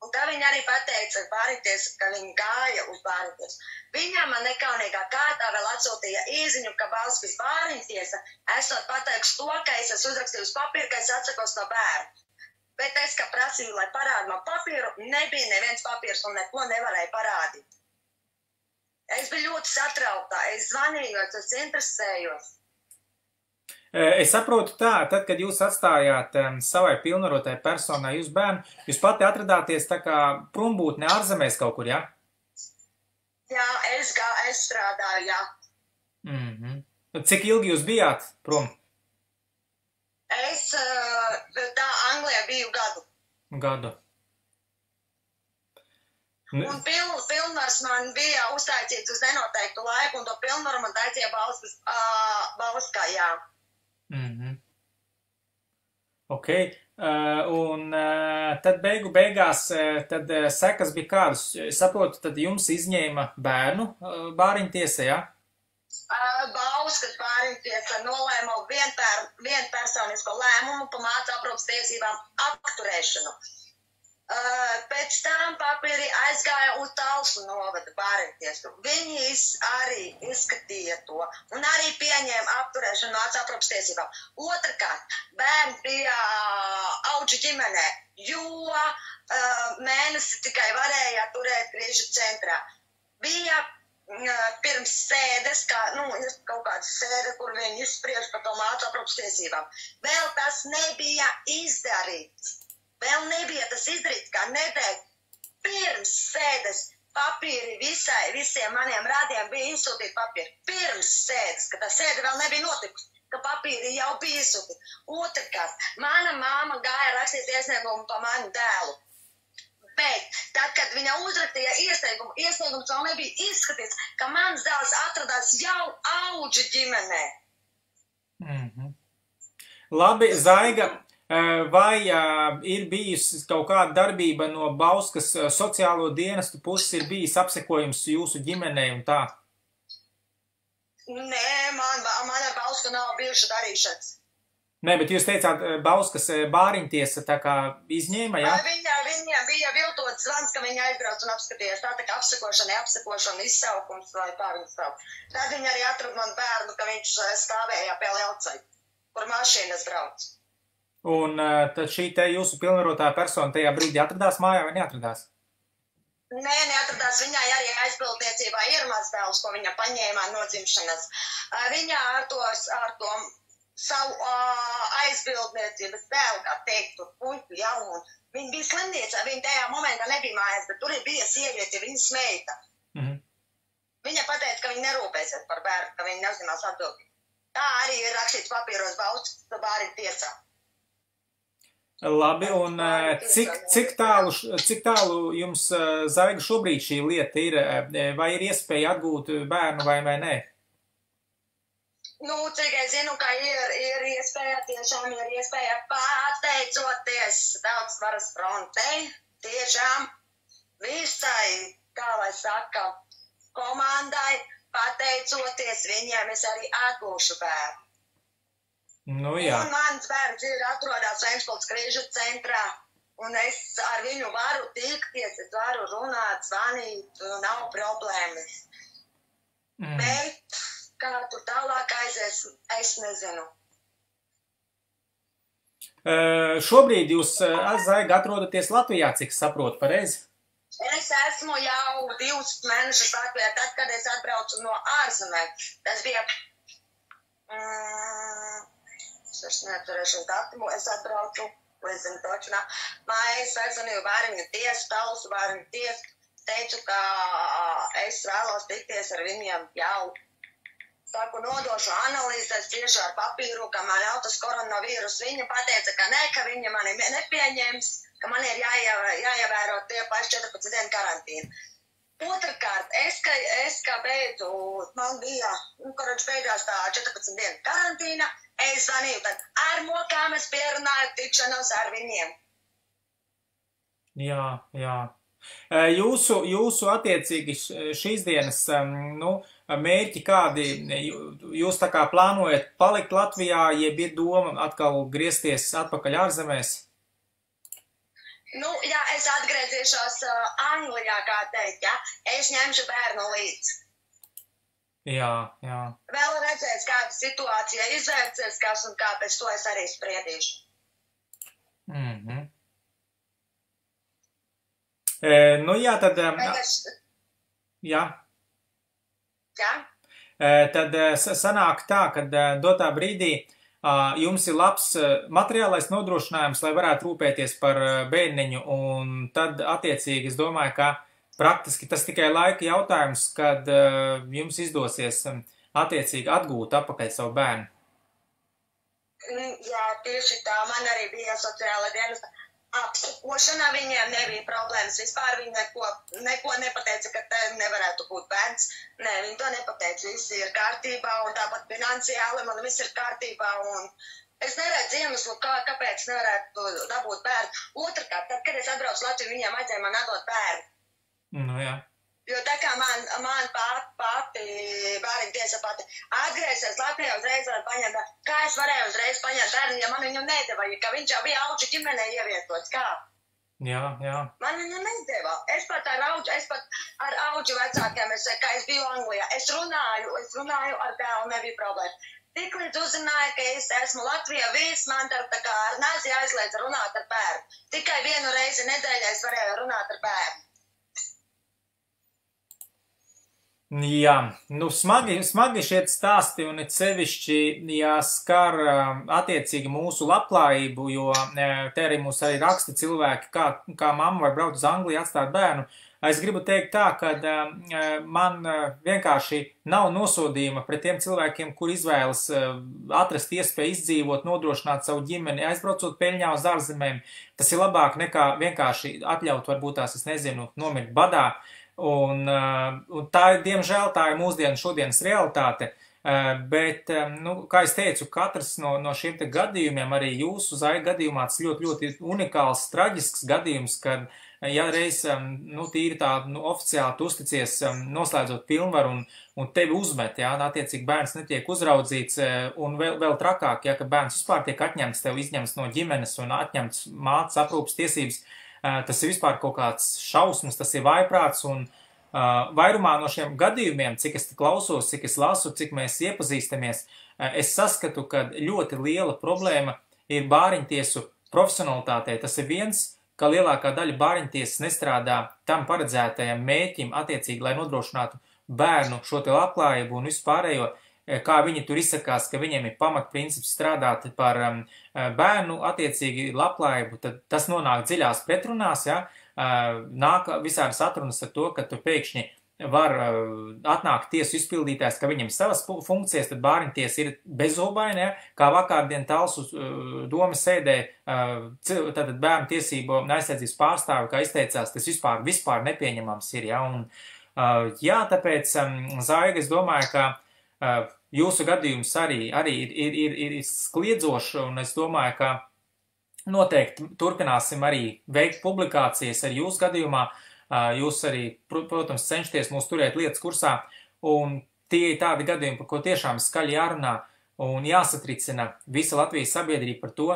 Un tā viņa arī pateica, bārīties, ka viņa gāja uz bārīties. Viņa man nekaunīgā kārtā vēl atsūtīja īziņu, ka Balskis bāriņtiesa esot pateikusi to, ka es esmu uzrakstījusi papīru, ka es atsakos no bērna. Bet es, kā prasīju, lai parāda man papīru, nebija neviens papīrs un neko nevarēja parādīt. Es biju ļoti satraukta, es zvanīju, es interesējos. Es saprotu tā, tad, kad jūs atstājāt um, savai pilnvarotai personai jūs bērnu, jūs pati atradāties tā kā prombūtne ārzemēs kaut kur, jā? Ja? Jā, es, gā, es strādāju, jā. Mm -hmm. Cik ilgi jūs bijāt prom? Es tā Anglijā biju gadu. Gadu. Ne. Un piln, pilnvars man bija uztaicīts uz nenoteiktu laiku, un to pilnvaru man taicīja Balskas, uh, Balskā, jā. Mm -hmm. Ok, uh, un uh, tad beigu beigās, uh, tad uh, sekas bija kādas, saprotu, tad jums izņēma bērnu uh, bāriņtiesa, jā? Ja? Bauskas pārīties nolēma vienpēr, vienpersonisko lēmumu pa mācu aprūpas tiesībām apturēšanu. Pēc tam papīri aizgāja uz Talsu novada pārītiesu. Viņi arī izskatīja to un arī pieņēma apturēšanu mācu aprūpas tiesībām. Otrakārt, bērns bija auģu ģimenē, jo mēnesi tikai varēja turēt krīžu centrā. Bija pirms sēdes, kā, nu, kaut kāda sēde, kur viņi izspriež par to mācu aprūpas tiesībām. Vēl tas nebija izdarīts. Vēl nebija tas izdarīts kā nedēļa pirms sēdes papīri visai, visiem maniem rādiem bija izsūtīti papīri. Pirms sēdes, kad tā sēde vēl nebija notikusi, ka papīri jau bija izsūtīti. Otrkārt, mana māma gāja rakstīt iesniegumu par manu dēlu. Bet viņa uzrakstīja iesniegumu, iesniegums vēl nebija izskatīts, ka mans dēls atradās jau auģu ģimenē. Mm -hmm. Labi, Zaiga, eh, vai uh, ir bijusi kaut kāda darbība no Bauskas uh, sociālo dienestu puses, ir bijis apsekojums jūsu ģimenei un tā? Nē, man, man ar Bausku nav bijuši darīšanas. Nē, bet jūs teicāt, Bauskas bāriņtiesa tā kā izņēma, jā? Viņa, viņa bija viltots zvans, ka viņa aizbrauc un apskatījās tā tā kā apsakošana, apsakošana, izsaukums vai tā viņa sauc. Tad viņa arī atrada man bērnu, ka viņš stāvēja pie Lielcai, kur mašīnas brauc. Un tad šī te jūsu pilnvarotā persona tajā brīdī atradās mājā vai neatradās? Nē, neatradās. Viņai arī aizbildniecībā ir mazdēls, ko viņa paņēma no dzimšanas. Viņa ar to, ar to savu aizbildniecības dēlu, kā teikt, puiku jaunu. Viņa bija slimnīcā, viņa tajā momentā nebija mājās, bet tur bija sieviete, viņas meita. Mm -hmm. Viņa pateica, ka viņa nerūpēsies par bērnu, ka viņa neuzņemās atbildību. Tā arī ir rakstīts papīros balsts bāri tiesā. Labi, un cik, cik, tālu, cik tālu jums, Zaiga, šobrīd šī lieta ir? Vai ir iespēja atgūt bērnu vai, vai nē? Nu, cik es zinu, ka ir, ir iespēja, tiešām ir iespēja pateicoties daudz varas frontei, tiešām visai, kā lai saka, komandai, pateicoties viņiem, es arī atgūšu bērnu. Nu, jā. Un mans bērns ir atrodas Ventspils krīžu centrā. Un es ar viņu varu tikties, es varu runāt, zvanīt, nav problēmas. Mm. Bet kā tur tālāk aizies, es nezinu. Uh, šobrīd jūs, Zaiga, atrodaties Latvijā, cik saprotu pareizi? Es esmu jau divus mēnešus Latvijā, tad, kad es atbraucu no ārzemēm. Tas bija. Mm, es neatcerēšu datumu, es atbraucu, nezinu, točnā. Mājas aizvanīju vāriņu tiesu, talsu vāriņu tiesu. Teicu, ka es vēlos tikties ar viņiem jau. Saku, nodošu analīzes tieši ar papīru, ka man nav tas koronavīrus. Viņa pateica, ka nē, ka viņa mani nepieņems ka man ir jāievēro, tie paši 14 dienu karantīna. Otrakārt, es, ka, es kā beidzu, man bija, nu, kurš beigās tā 14 dienu karantīna, es zvanīju, tad ar mokām es pierunāju tikšanos ar viņiem. Jā, jā. Jūsu, jūsu attiecīgi šīs dienas, nu, mērķi kādi, jūs tā kā plānojat palikt Latvijā, jeb ir doma atkal griezties atpakaļ ārzemēs? Nu, ja es atgriezīšos uh, Anglijā, kā teikt, ja, es ņemšu bērnu līdzi. Jā, jā. Vēl redzēs, kāda situācija izvērsies, kas un kā pēc to es arī spriedīšu. Mm -hmm. e, nu, jā, tad. Um. Jā. Jā. E, tad sanāk tā, ka dotā brīdī jums ir labs materiālais nodrošinājums, lai varētu rūpēties par bērniņu, un tad attiecīgi es domāju, ka praktiski tas tikai laika jautājums, kad jums izdosies attiecīgi atgūt atpakaļ savu bērnu. Jā, tieši tā man arī bija sociāla dienesta apsakošanā viņiem nebija problēmas. Vispār viņi neko, neko nepateica, ka te nevarētu būt bērns. Nē, viņi to nepateica. Viss ir kārtībā un tāpat finansiāli man viss ir kārtībā. Un es neredzu iemeslu, kā, kāpēc nevarētu dabūt bērnu. Otrakārt, tad, kad es atbraucu Latviju, viņiem vajadzēja man atdot bērnu. Nu, jā. Jo tā kā man, man pat, pati bērnu tiesa pati atgriezies Latvijā uzreiz var paņemt, kā es varēju uzreiz paņemt bērnu, ja man viņu nedeva, ka viņš jau bija auģu ģimenē ievietots, kā? Jā, jā. Man viņu nedeva. Es pat ar auģu, es pat ar auģu vecākiem, es, kā es biju Anglijā, es runāju, es runāju ar tēvu, nebija problēma. Tik līdz uzzināju, ka es esmu Latvijā, viss man tā, tā kā ar nāzi aizliedz runāt ar bērnu. Tikai vienu reizi nedēļā es varēju runāt ar bērnu. Jā, nu smagi, smagi šie stāsti un it sevišķi, ja skar attiecīgi mūsu labklājību, jo te arī mūs arī raksta cilvēki, kā, kā mamma var braukt uz Angliju atstāt bērnu. Es gribu teikt tā, ka man vienkārši nav nosodījuma pret tiem cilvēkiem, kur izvēlas atrast iespēju izdzīvot, nodrošināt savu ģimeni, aizbraucot peļņā uz ārzemēm. Tas ir labāk nekā vienkārši atļaut varbūt tās, es nezinu, nomirt badā. Uh, Un, uh, un tā ir, diemžēl, tā ir mūsdienu šodienas realitāte. Uh, bet, um, nu, kā es teicu, katrs no, no šiem gadījumiem, arī jūsu zaiga gadījumā, tas ļoti, ļoti unikāls, traģisks gadījums, kad, ja reiz, nu, tīri tā, nu, oficiāli tu uzticies, noslēdzot pilnvaru un, un tevi uzmet, jā, attiecīgi bērns netiek uzraudzīts, un vēl, vēl trakāk, ja, ka bērns vispār tiek atņemts, tev izņemts no ģimenes un atņemts mātes aprūpas tiesības, tas ir vispār kaut kāds šausmas, tas ir vaiprāts, un uh, vairumā no šiem gadījumiem, cik es klausos, cik es lasu, cik mēs iepazīstamies, uh, es saskatu, ka ļoti liela problēma ir bāriņtiesu profesionalitātei. Tas ir viens ka lielākā daļa bāriņtiesas nestrādā tam paredzētajam mēķim attiecīgi, lai nodrošinātu bērnu šo te labklājību un vispārējo, kā viņi tur izsakās, ka viņiem ir pamatprincips strādāt par um, bērnu attiecīgi labklājību, tad tas nonāk dziļās pretrunās, ja, uh, nāk visādas atrunas ar to, ka tu pēkšņi var atnākt tiesu izpildītājs, ka viņam savas funkcijas, tad bāriņties ir bezobaini, ja, kā vakardien Talsu uh, doma sēdē, tātad bērnu tiesību aizsardzības pārstāvi, kā izteicās, tas vispār, vispār nepieņemams ir, ja, un jā, tāpēc um, Zaiga, es domāju, ka jūsu gadījums arī, arī ir, ir, ir, ir skliedzošs, un es domāju, ka noteikti turpināsim arī veikt publikācijas ar jūsu gadījumā. Jūs arī, protams, cenšaties mūs turēt lietas kursā, un tie ir tādi gadījumi, par ko tiešām skaļi jārunā un jāsatricina visa Latvijas sabiedrība par to,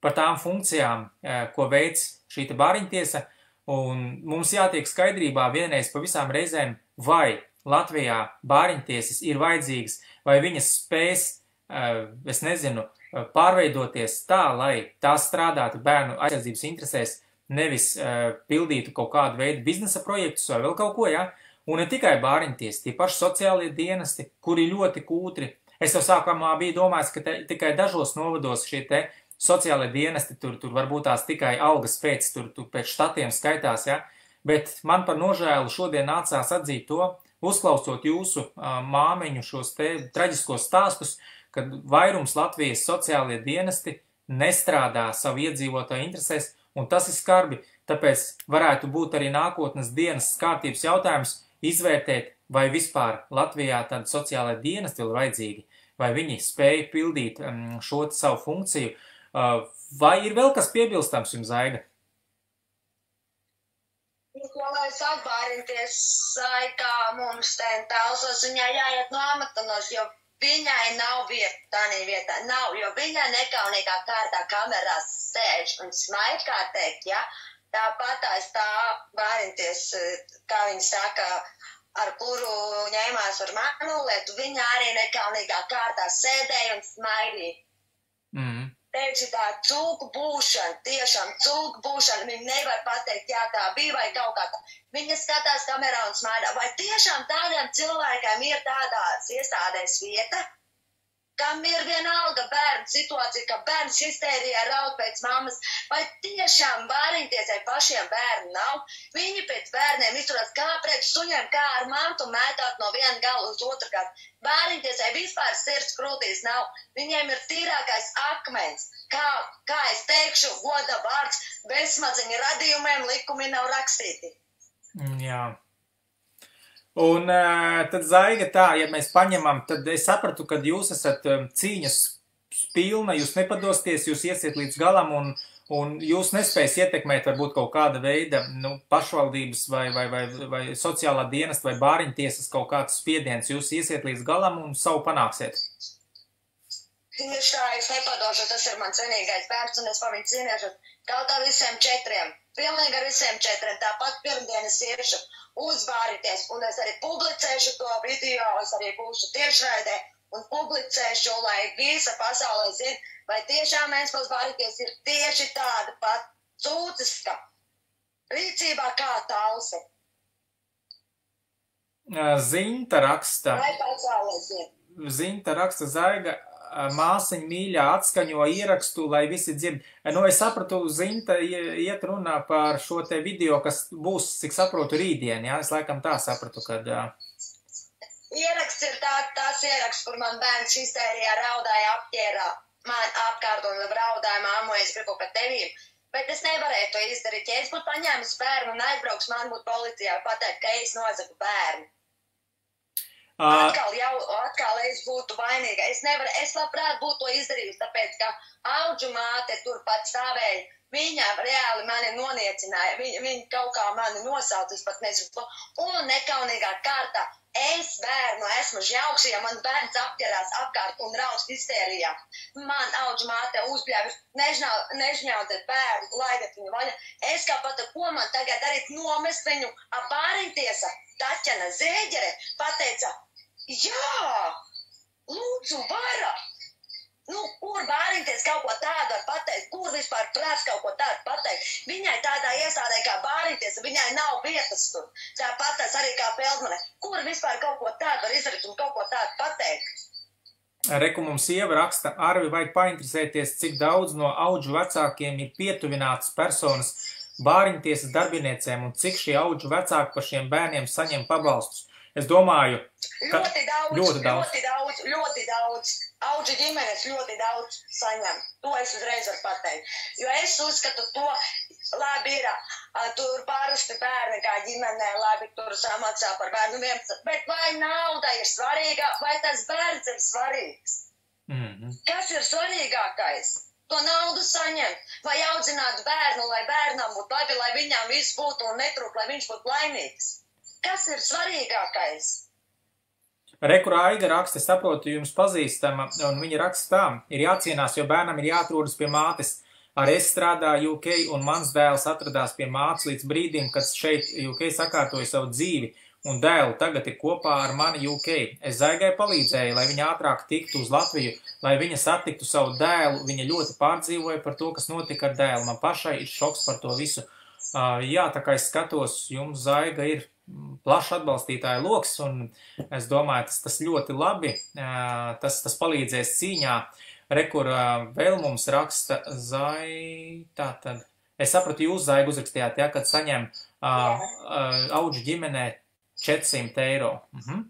par tām funkcijām, ko veids šī bāriņtiesa, un mums jātiek skaidrībā vienreiz pa visām reizēm, vai Latvijā bāriņtiesas ir vajadzīgas, vai viņas spēs, eh, es nezinu, eh, pārveidoties tā, lai tās strādātu bērnu aizsardzības interesēs, nevis uh, pildītu kaut kādu veidu biznesa projektus vai vēl kaut ko, ja? Un ne tikai bāriņties, tie paši sociālie dienesti, kuri ļoti kūtri. Es jau sākumā biju domājis, ka te, tikai dažos novados šie te sociālie dienesti, tur, tur varbūt tās tikai algas pēc, tur, tur pēc štatiem skaitās, ja? Bet man par nožēlu šodien nācās atzīt to, uzklausot jūsu māmiņu šos te traģiskos stāstus, kad vairums Latvijas sociālie dienesti nestrādā savu iedzīvotāju interesēs, un tas ir skarbi, tāpēc varētu būt arī nākotnes dienas kārtības jautājums izvērtēt, vai vispār Latvijā tādi sociālai dienesti vēl vajadzīgi, vai viņi spēja pildīt šo savu funkciju, vai ir vēl kas piebilstams jums, Zaiga? Ko lai sāk bārinties, kā mums ten tālsos, viņai jāiet no amatanos, jo viņai nav vieta tādā vietā, nav, jo viņa nekaunīgā kārtā kamerās sēž un smaid, kā teikt, ja, tāpat aiz tā bārinties, kā viņi saka, ar kuru ņēmās ar manu lietu, viņa arī nekaunīgā kārtā sēdēja un smaidīja. Mm teicu, tā cūku būšana, tiešām cūku būšana, viņi nevar pateikt, jā, tā bija vai kaut kā tā. Viņa skatās kamerā un smaidā. Vai tiešām tādiem cilvēkiem ir tādās iestādēs vieta? Kam ir vienalga bērnu situācija, ka bērns histērijā raud pēc mammas, vai tiešām bāriņtiesai pašiem bērnu nav. Viņi pēc bērniem izturās kā pret suņiem, kā ar mantu mētāt no viena gala uz otru galu. Bāriņtiesai vispār sirds krūtīs nav. Viņiem ir tīrākais akmens. Kā, kā es teikšu, goda vārds, bezsmadziņu radījumiem likumi nav rakstīti. Mm, jā. Un uh, tad zaiga tā, ja mēs paņemam, tad es sapratu, ka jūs esat um, cīņas pilna, jūs nepadosties, jūs iesiet līdz galam un, un jūs nespējas ietekmēt varbūt kaut kāda veida nu, pašvaldības vai, vai, vai, vai sociālā dienesta vai bāriņtiesas kaut kāds spiediens. Jūs iesiet līdz galam un savu panāksiet. Tieši tā, es nepadošu, tas ir mans vienīgais bērns un es par viņu cīnīšos. Kaut ar visiem četriem, pilnīgi ar visiem četriem. Tāpat pirmdienas iešu uzvārīties, un es arī publicēšu to video, es arī būšu tiešraidē un publicēšu, lai visa pasaulē zina, vai tiešām Mēnspils vārīties ir tieši tāda pat cūciska rīcībā kā talse. Zinta raksta. Zinta raksta zaiga māsiņa mīļā atskaņo ierakstu, lai visi dzird. Nu, es sapratu, Zinta iet runā par šo te video, kas būs, cik saprotu, rītdien, jā, es laikam tā sapratu, kad. Ieraksts ir tā, tās ieraksts, kur man bērns histērijā raudāja apķērā, man apkārt un raudāja māmu, es gribu pēc tevīm. Bet es nevarēju to izdarīt. Ja es būtu paņēmis bērnu un aizbrauks, man būtu policijā pateikt, ka es nozagu bērnu. Atkal, jau, atkal es būtu vainīga. Es nevaru, es labprāt būtu to izdarījusi, tāpēc, ka auģu māte turpat stāvēja. Viņa reāli mani noniecināja, viņa, viņa kaut kā mani nosauca, es pat nezinu. Un nekaunīgā kārtā es bērnu esmu žauks, ja man bērns apķerās apkārt un raus histērijā. Man auģu māte uzbļāvis, nežņaudēt bērnu, laidat viņu vaļā. Es kā pat, ko man tagad darīt, nomest viņu ap bāriņtiesa. Taķana Zēģere pateica, Jā, lūdzu, vairāk! Nu, kur bāriņties kaut ko tādu var pateikt, kur vispār prāts kaut ko tādu pateikt. Viņai tādā iestādē kā bāriņties, viņai nav vietas tur. Tāpat tas arī kā Feldmane. Kur vispār kaut ko tādu var izdarīt un kaut ko tādu pateikt? Reku mums sieva raksta, Arvi vajag painteresēties, cik daudz no auģu vecākiem ir pietuvinātas personas bāriņtiesas darbiniecēm un cik šie auģu vecāki par šiem bērniem saņem pabalstus. Es domāju, ka ļoti daudz, ļoti daudz, ļoti daudz, ļoti daudz. Auģu ģimenes ļoti daudz saņem. To es uzreiz varu pateikt. Jo es uzskatu to, labi ir, tur parasti bērni kā ģimenē, labi tur samaksā par bērnu viens, bet vai nauda ir svarīga, vai tas bērns ir svarīgs? Mm -hmm. Kas ir svarīgākais? To naudu saņemt, vai audzināt bērnu, lai bērnam būtu labi, lai viņam viss būtu un netrūk, lai viņš būtu laimīgs. Kas ir svarīgākais? Rekurā Aiga raksta, saprotu, jums pazīstama, un viņa raksta tā, ir jācienās, jo bērnam ir jāatrodas pie mātes. Ar es strādāju UK, un mans dēls atradās pie mātes līdz brīdim, kad šeit UK sakārtoja savu dzīvi, un dēlu tagad ir kopā ar mani UK. Es Zaigai palīdzēju, lai viņa ātrāk tiktu uz Latviju, lai viņa satiktu savu dēlu. Viņa ļoti pārdzīvoja par to, kas notika ar dēlu. Man pašai ir šoks par to visu. Uh, jā, tā kā es skatos, jums Zaiga ir plašs atbalstītāju lokus, un es domāju, tas, tas ļoti labi, tas, tas palīdzēs cīņā. Rekur vēl mums raksta Zai, tā tad. Es sapratu, jūs Zaigu uzrakstījāt, ja, kad saņem uh, auģu ģimenē 400 eiro. Mhm.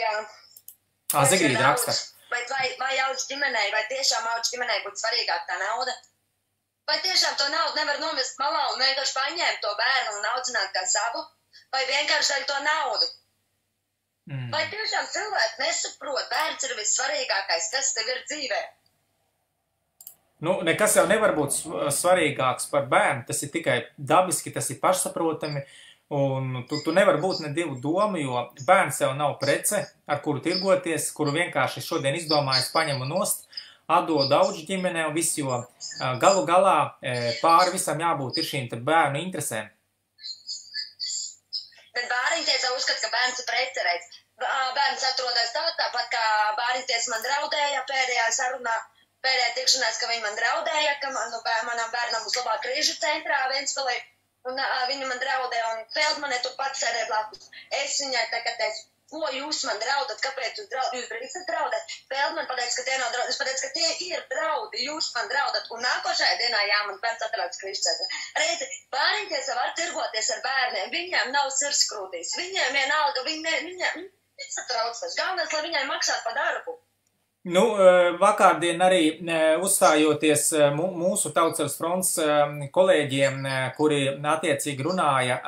Jā. Ah, Zigrīda raksta. Bet vai, vai auģu ģimenei, vai tiešām auģu ģimenei būtu svarīgāk tā nauda? Vai tiešām to naudu nevar nomest malā un vienkārši paņemt to bērnu un audzināt kā savu? Vai vienkārši ar to naudu. Mm. Vai tiešām cilvēki nesaprot, bērns ir vissvarīgākais, kas tev ir dzīvē? Nu, nekas jau nevar būt svarīgāks par bērnu. Tas ir tikai dabiski, tas ir pašsaprotami. Un tu, tu nevari būt ne divu domu, jo bērns jau nav prece, ar kuru tirgoties, kuru vienkārši šodien izdomājis paņem un nost, atdod daudz ģimenē un viss, jo galu galā pāri visam jābūt ir šīm bērnu interesēm. Bet bāriņtiesa uzskata, ka bērns ir precerēts. Bērns atrodas tā, tāpat kā bāriņtiesa man draudēja pēdējā sarunā, pēdējā tikšanās, ka viņa man draudēja, ka man, nu, manam bērnam uz labā krīžu centrā Ventspilī, un uh, viņa man draudēja, un Feldmane tu pats sēdē blakus. Es viņai tagad teicu, ko jūs man draudat, kāpēc jūs, draud, jūs drīkstat draudēt? Feldman pateica, ka tie nav draudi, es pateicu, ka tie ir draudi, jūs man draudat, un nākošajā dienā, jā, man bērns atrādās krišķēta. Reizi, bērniņties var tirgoties ar bērniem, viņiem nav sirskrūtīs, viņiem vienalga, viņi, ne, viņiem, nesatraucas, galvenais, lai viņai maksātu par darbu. Nu, vakardien arī uzstājoties mūsu tautsars fronts kolēģiem, kuri attiecīgi runāja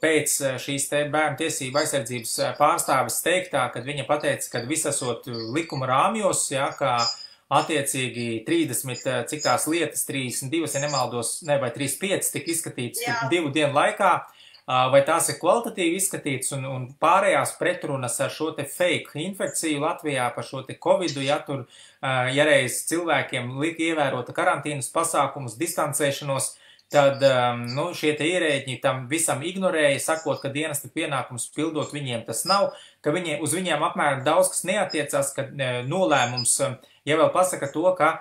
pēc šīs te bērnu tiesību aizsardzības pārstāvis teiktā, kad viņa pateica, ka visasot likuma rāmjos, jā, kā attiecīgi 30, cik tās lietas, 32, ja nemaldos, ne vai 35 tika izskatīts divu dienu laikā, vai tās ir kvalitatīvi izskatītas un, un pārējās pretrunas ar šo te fake infekciju Latvijā par šo te covidu, ja tur, ja reiz cilvēkiem lika ievērota karantīnas pasākumus, distancēšanos, tad nu, šie ierēģi tam visam ignorēja, sakot, ka dienesta pienākums pildot viņiem tas nav, ka viņi, uz viņiem apmēram daudz kas neatiecās, ka nolēmums, ja vēl pasaka to, ka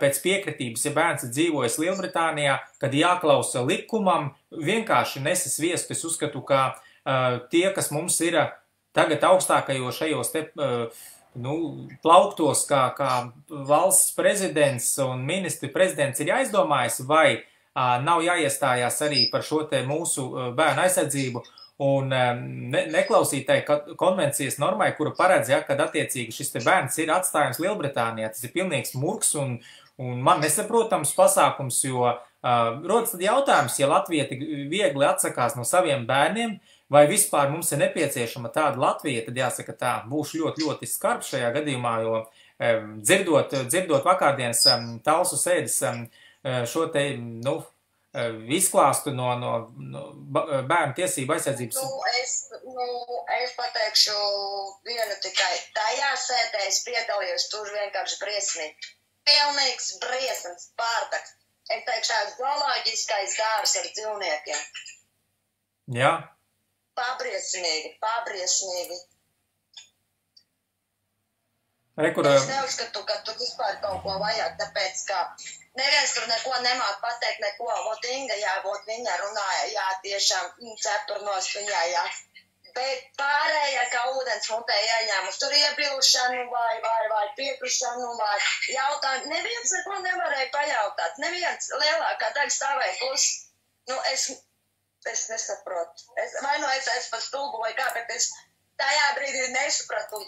pēc piekritības, ja bērns ir dzīvojis Lielbritānijā, kad jāklausa likumam, vienkārši nesas viestu. Es uzskatu, ka uh, tie, kas mums ir tagad augstākajos šajos te, uh, nu, plauktos, kā, kā valsts prezidents un ministri prezidents ir aizdomājis, vai uh, nav jāiestājās arī par šo te mūsu bērnu aizsardzību un ne, neklausīt tai konvencijas normai, kura paredz, ja, kad attiecīgi šis bērns ir atstājams Lielbritānijā. Tas ir pilnīgs murgs un, un man nesaprotams pasākums, jo uh, rodas tad jautājums, ja Latvija tik viegli atsakās no saviem bērniem, vai vispār mums ir nepieciešama tāda Latvija, tad jāsaka tā, būšu ļoti, ļoti skarbs šajā gadījumā, jo dzirdot, dzirdot vakardienas talsu sēdes šo te, nu, izklāstu no, no, no bērnu tiesību aizsardzības? Nu, es, nu, es pateikšu vienu tikai. Tajā sēdē es piedalījos, tur vienkārši briesmīgi. Pilnīgs briesmas, pārdaks. Es teikšu, zooloģiskais dārs ar dzīvniekiem. Jā. Pabriesmīgi, pabriesmīgi. Rekur, Es neuzskatu, ka tur vispār kaut ko vajag, tāpēc, ka neviens tur neko nemāk pateikt, neko. Vot Inga, jā, vot viņa runāja, jā, tiešām mm, cepur nos viņā, jā. Bet pārējā, kā ūdens mutē ieņēmus, tur iebilšanu vai, vai, vai piekrišanu vai jautājumu. Neviens neko nevarēja pajautāt. Neviens lielākā daļa stāvēja klusi. Nu, es, es nesaprotu. Es, vai nu es esmu pa stulbu vai kā, bet es tajā brīdī nesapratu,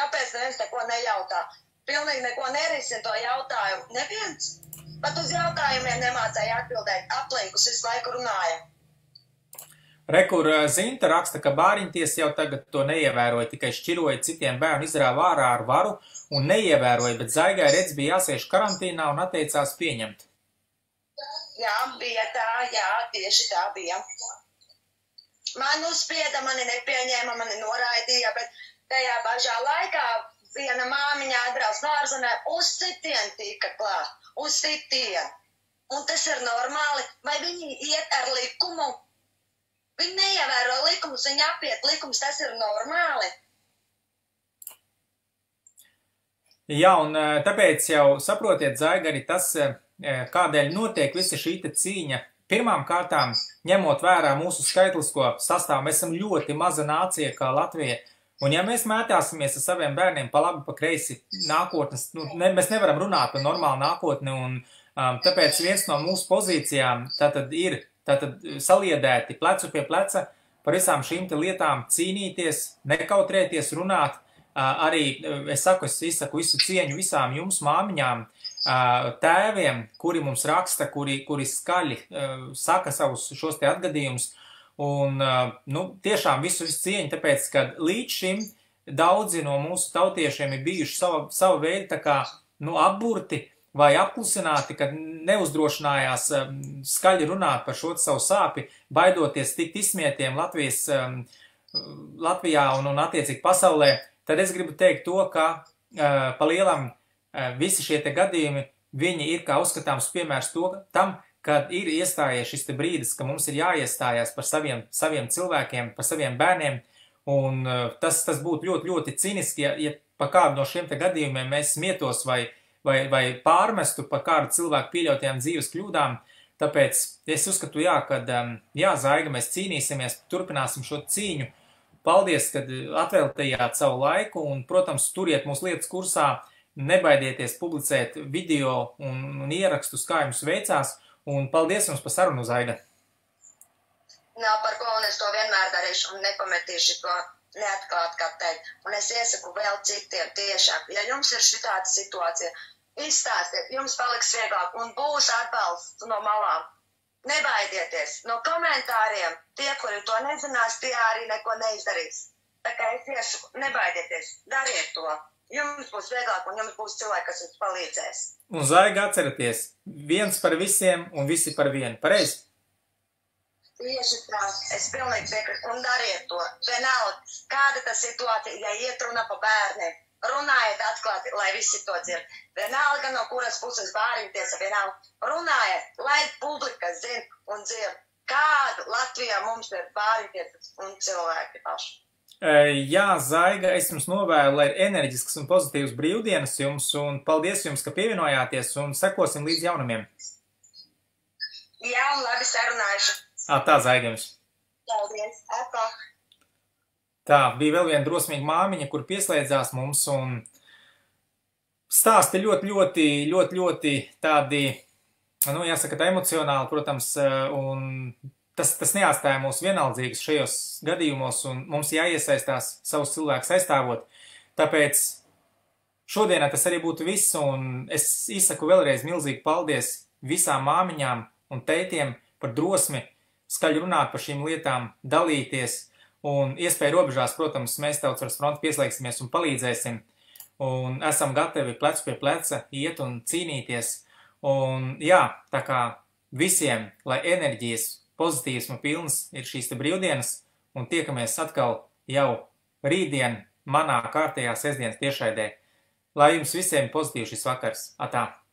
kāpēc neviens neko nejautā. Pilnīgi neko nerisina to jautājumu. Neviens. Pat uz jautājumiem nemācēja atbildēt. Aplinkus visu laiku runāja. Rekur eh, Zinta raksta, ka bāriņties jau tagad to neievēroja, tikai šķiroja citiem bērnu izrāva ārā ar varu un neievēroja, bet zaigai redz bija jāsēž karantīnā un atteicās pieņemt. Jā, bija tā, jā, tieši tā bija. Man uzspieda, mani nepieņēma, mani noraidīja, bet tajā pašā laikā viena māmiņa atbrauc no ārzemēm, uz citiem tika klāt, uz citiem. Un tas ir normāli, vai viņi iet ar likumu? Viņi neievēro likumus, viņi apiet likumus, tas ir normāli. Jā, un eh, tāpēc jau saprotiet, Zaiga, arī tas, eh, kādēļ notiek visa šī cīņa. Pirmām kārtām, ņemot vērā mūsu skaitlisko sastāvu, mēs esam ļoti maza nācija kā Latvija. Un ja mēs mētāsimies ar saviem bērniem pa labi, pa kreisi nākotnes, nu, ne, mēs nevaram runāt par normālu nākotni, un um, tāpēc viens no mūsu pozīcijām tātad ir tātad saliedēti plecu pie pleca par visām šīm lietām cīnīties, nekautrēties, runāt. Uh, arī es saku, es izsaku visu cieņu visām jums māmiņām, tēviem, kuri mums raksta, kuri, kuri skaļi saka savus šos te atgadījumus. Un, nu, tiešām visu, visu cieņu, tāpēc, ka līdz šim daudzi no mūsu tautiešiem ir bijuši sava, sava veida tā kā, nu, apburti vai apklusināti, kad neuzdrošinājās um, skaļi runāt par šo savu sāpi, baidoties tikt izsmietiem Latvijas, um, Latvijā un, un attiecīgi pasaulē, tad es gribu teikt to, ka uh, pa lielam uh, visi šie te gadījumi, viņi ir kā uzskatāms piemērs to, tam, kad ir iestājies šis brīdis, ka mums ir jāiestājās par saviem, saviem cilvēkiem, par saviem bērniem, un uh, tas, tas būtu ļoti, ļoti ciniski, ja, ja pa kādu no šiem te gadījumiem mēs smietos vai, vai, vai pārmestu par kādu cilvēku pieļautajām dzīves kļūdām. Tāpēc es uzskatu, jā, ka, um, jā, Zaiga, mēs cīnīsimies, turpināsim šo cīņu. Paldies, ka atvēltījāt savu laiku un, protams, turiet mūsu lietas kursā, nebaidieties publicēt video un, un ierakstus, kā jums veicās, Un paldies jums par sarunu, Zaiga. Nav par ko, un es to vienmēr darīšu un nepametīšu to neatklāt, kā teikt. Un es iesaku vēl citiem tiešām, ja jums ir šitāda situācija, izstāstiet, jums paliks vieglāk un būs atbalsts no malām. Nebaidieties no komentāriem. Tie, kuri to nezinās, tie arī neko neizdarīs. Tā kā es iesaku, nebaidieties, dariet to. Jums būs vieglāk un jums būs cilvēki, kas jums palīdzēs. Un zaiga atcerieties, viens par visiem un visi par vienu. Pareizi? Tieši tā, es pilnīgi piekrītu. Un dariet to. Vienalga, kāda tā situācija, ja iet runa pa bērniem, runājiet atklāti, lai visi to dzird. Vienalga, no kuras puses bāriņties, vienalga, runājiet, lai publika zina un dzird, kāda Latvijā mums ir bāriņties un cilvēki paši. Jā, Zaiga, es jums novēlu, lai ir enerģisks un pozitīvs brīvdienas jums, un paldies jums, ka pievienojāties, un sekosim līdz jaunumiem. Jā, un labi sarunājuši. Ā, tā, Zaiga jums. Paldies, Eko. Tā, bija vēl viena drosmīga māmiņa, kur pieslēdzās mums, un stāsti ļoti, ļoti, ļoti, ļoti tādi, nu, jāsaka, tā emocionāli, protams, un tas, tas neatstāja mūs vienaldzīgus šajos gadījumos, un mums jāiesaistās savus cilvēkus aizstāvot. Tāpēc šodienā tas arī būtu viss, un es izsaku vēlreiz milzīgi paldies visām māmiņām un tētiem par drosmi skaļi runāt par šīm lietām, dalīties, un iespēju robežās, protams, mēs tautsvaras fronti pieslēgsimies un palīdzēsim, un esam gatavi plecu pie pleca iet un cīnīties, un jā, tā kā visiem, lai enerģijas pozitīvsma pilns ir šīs te brīvdienas, un tiekamies atkal jau rītdien manā kārtējā sestdienas tiešraidē. Lai jums visiem pozitīvs šis vakars! Atā!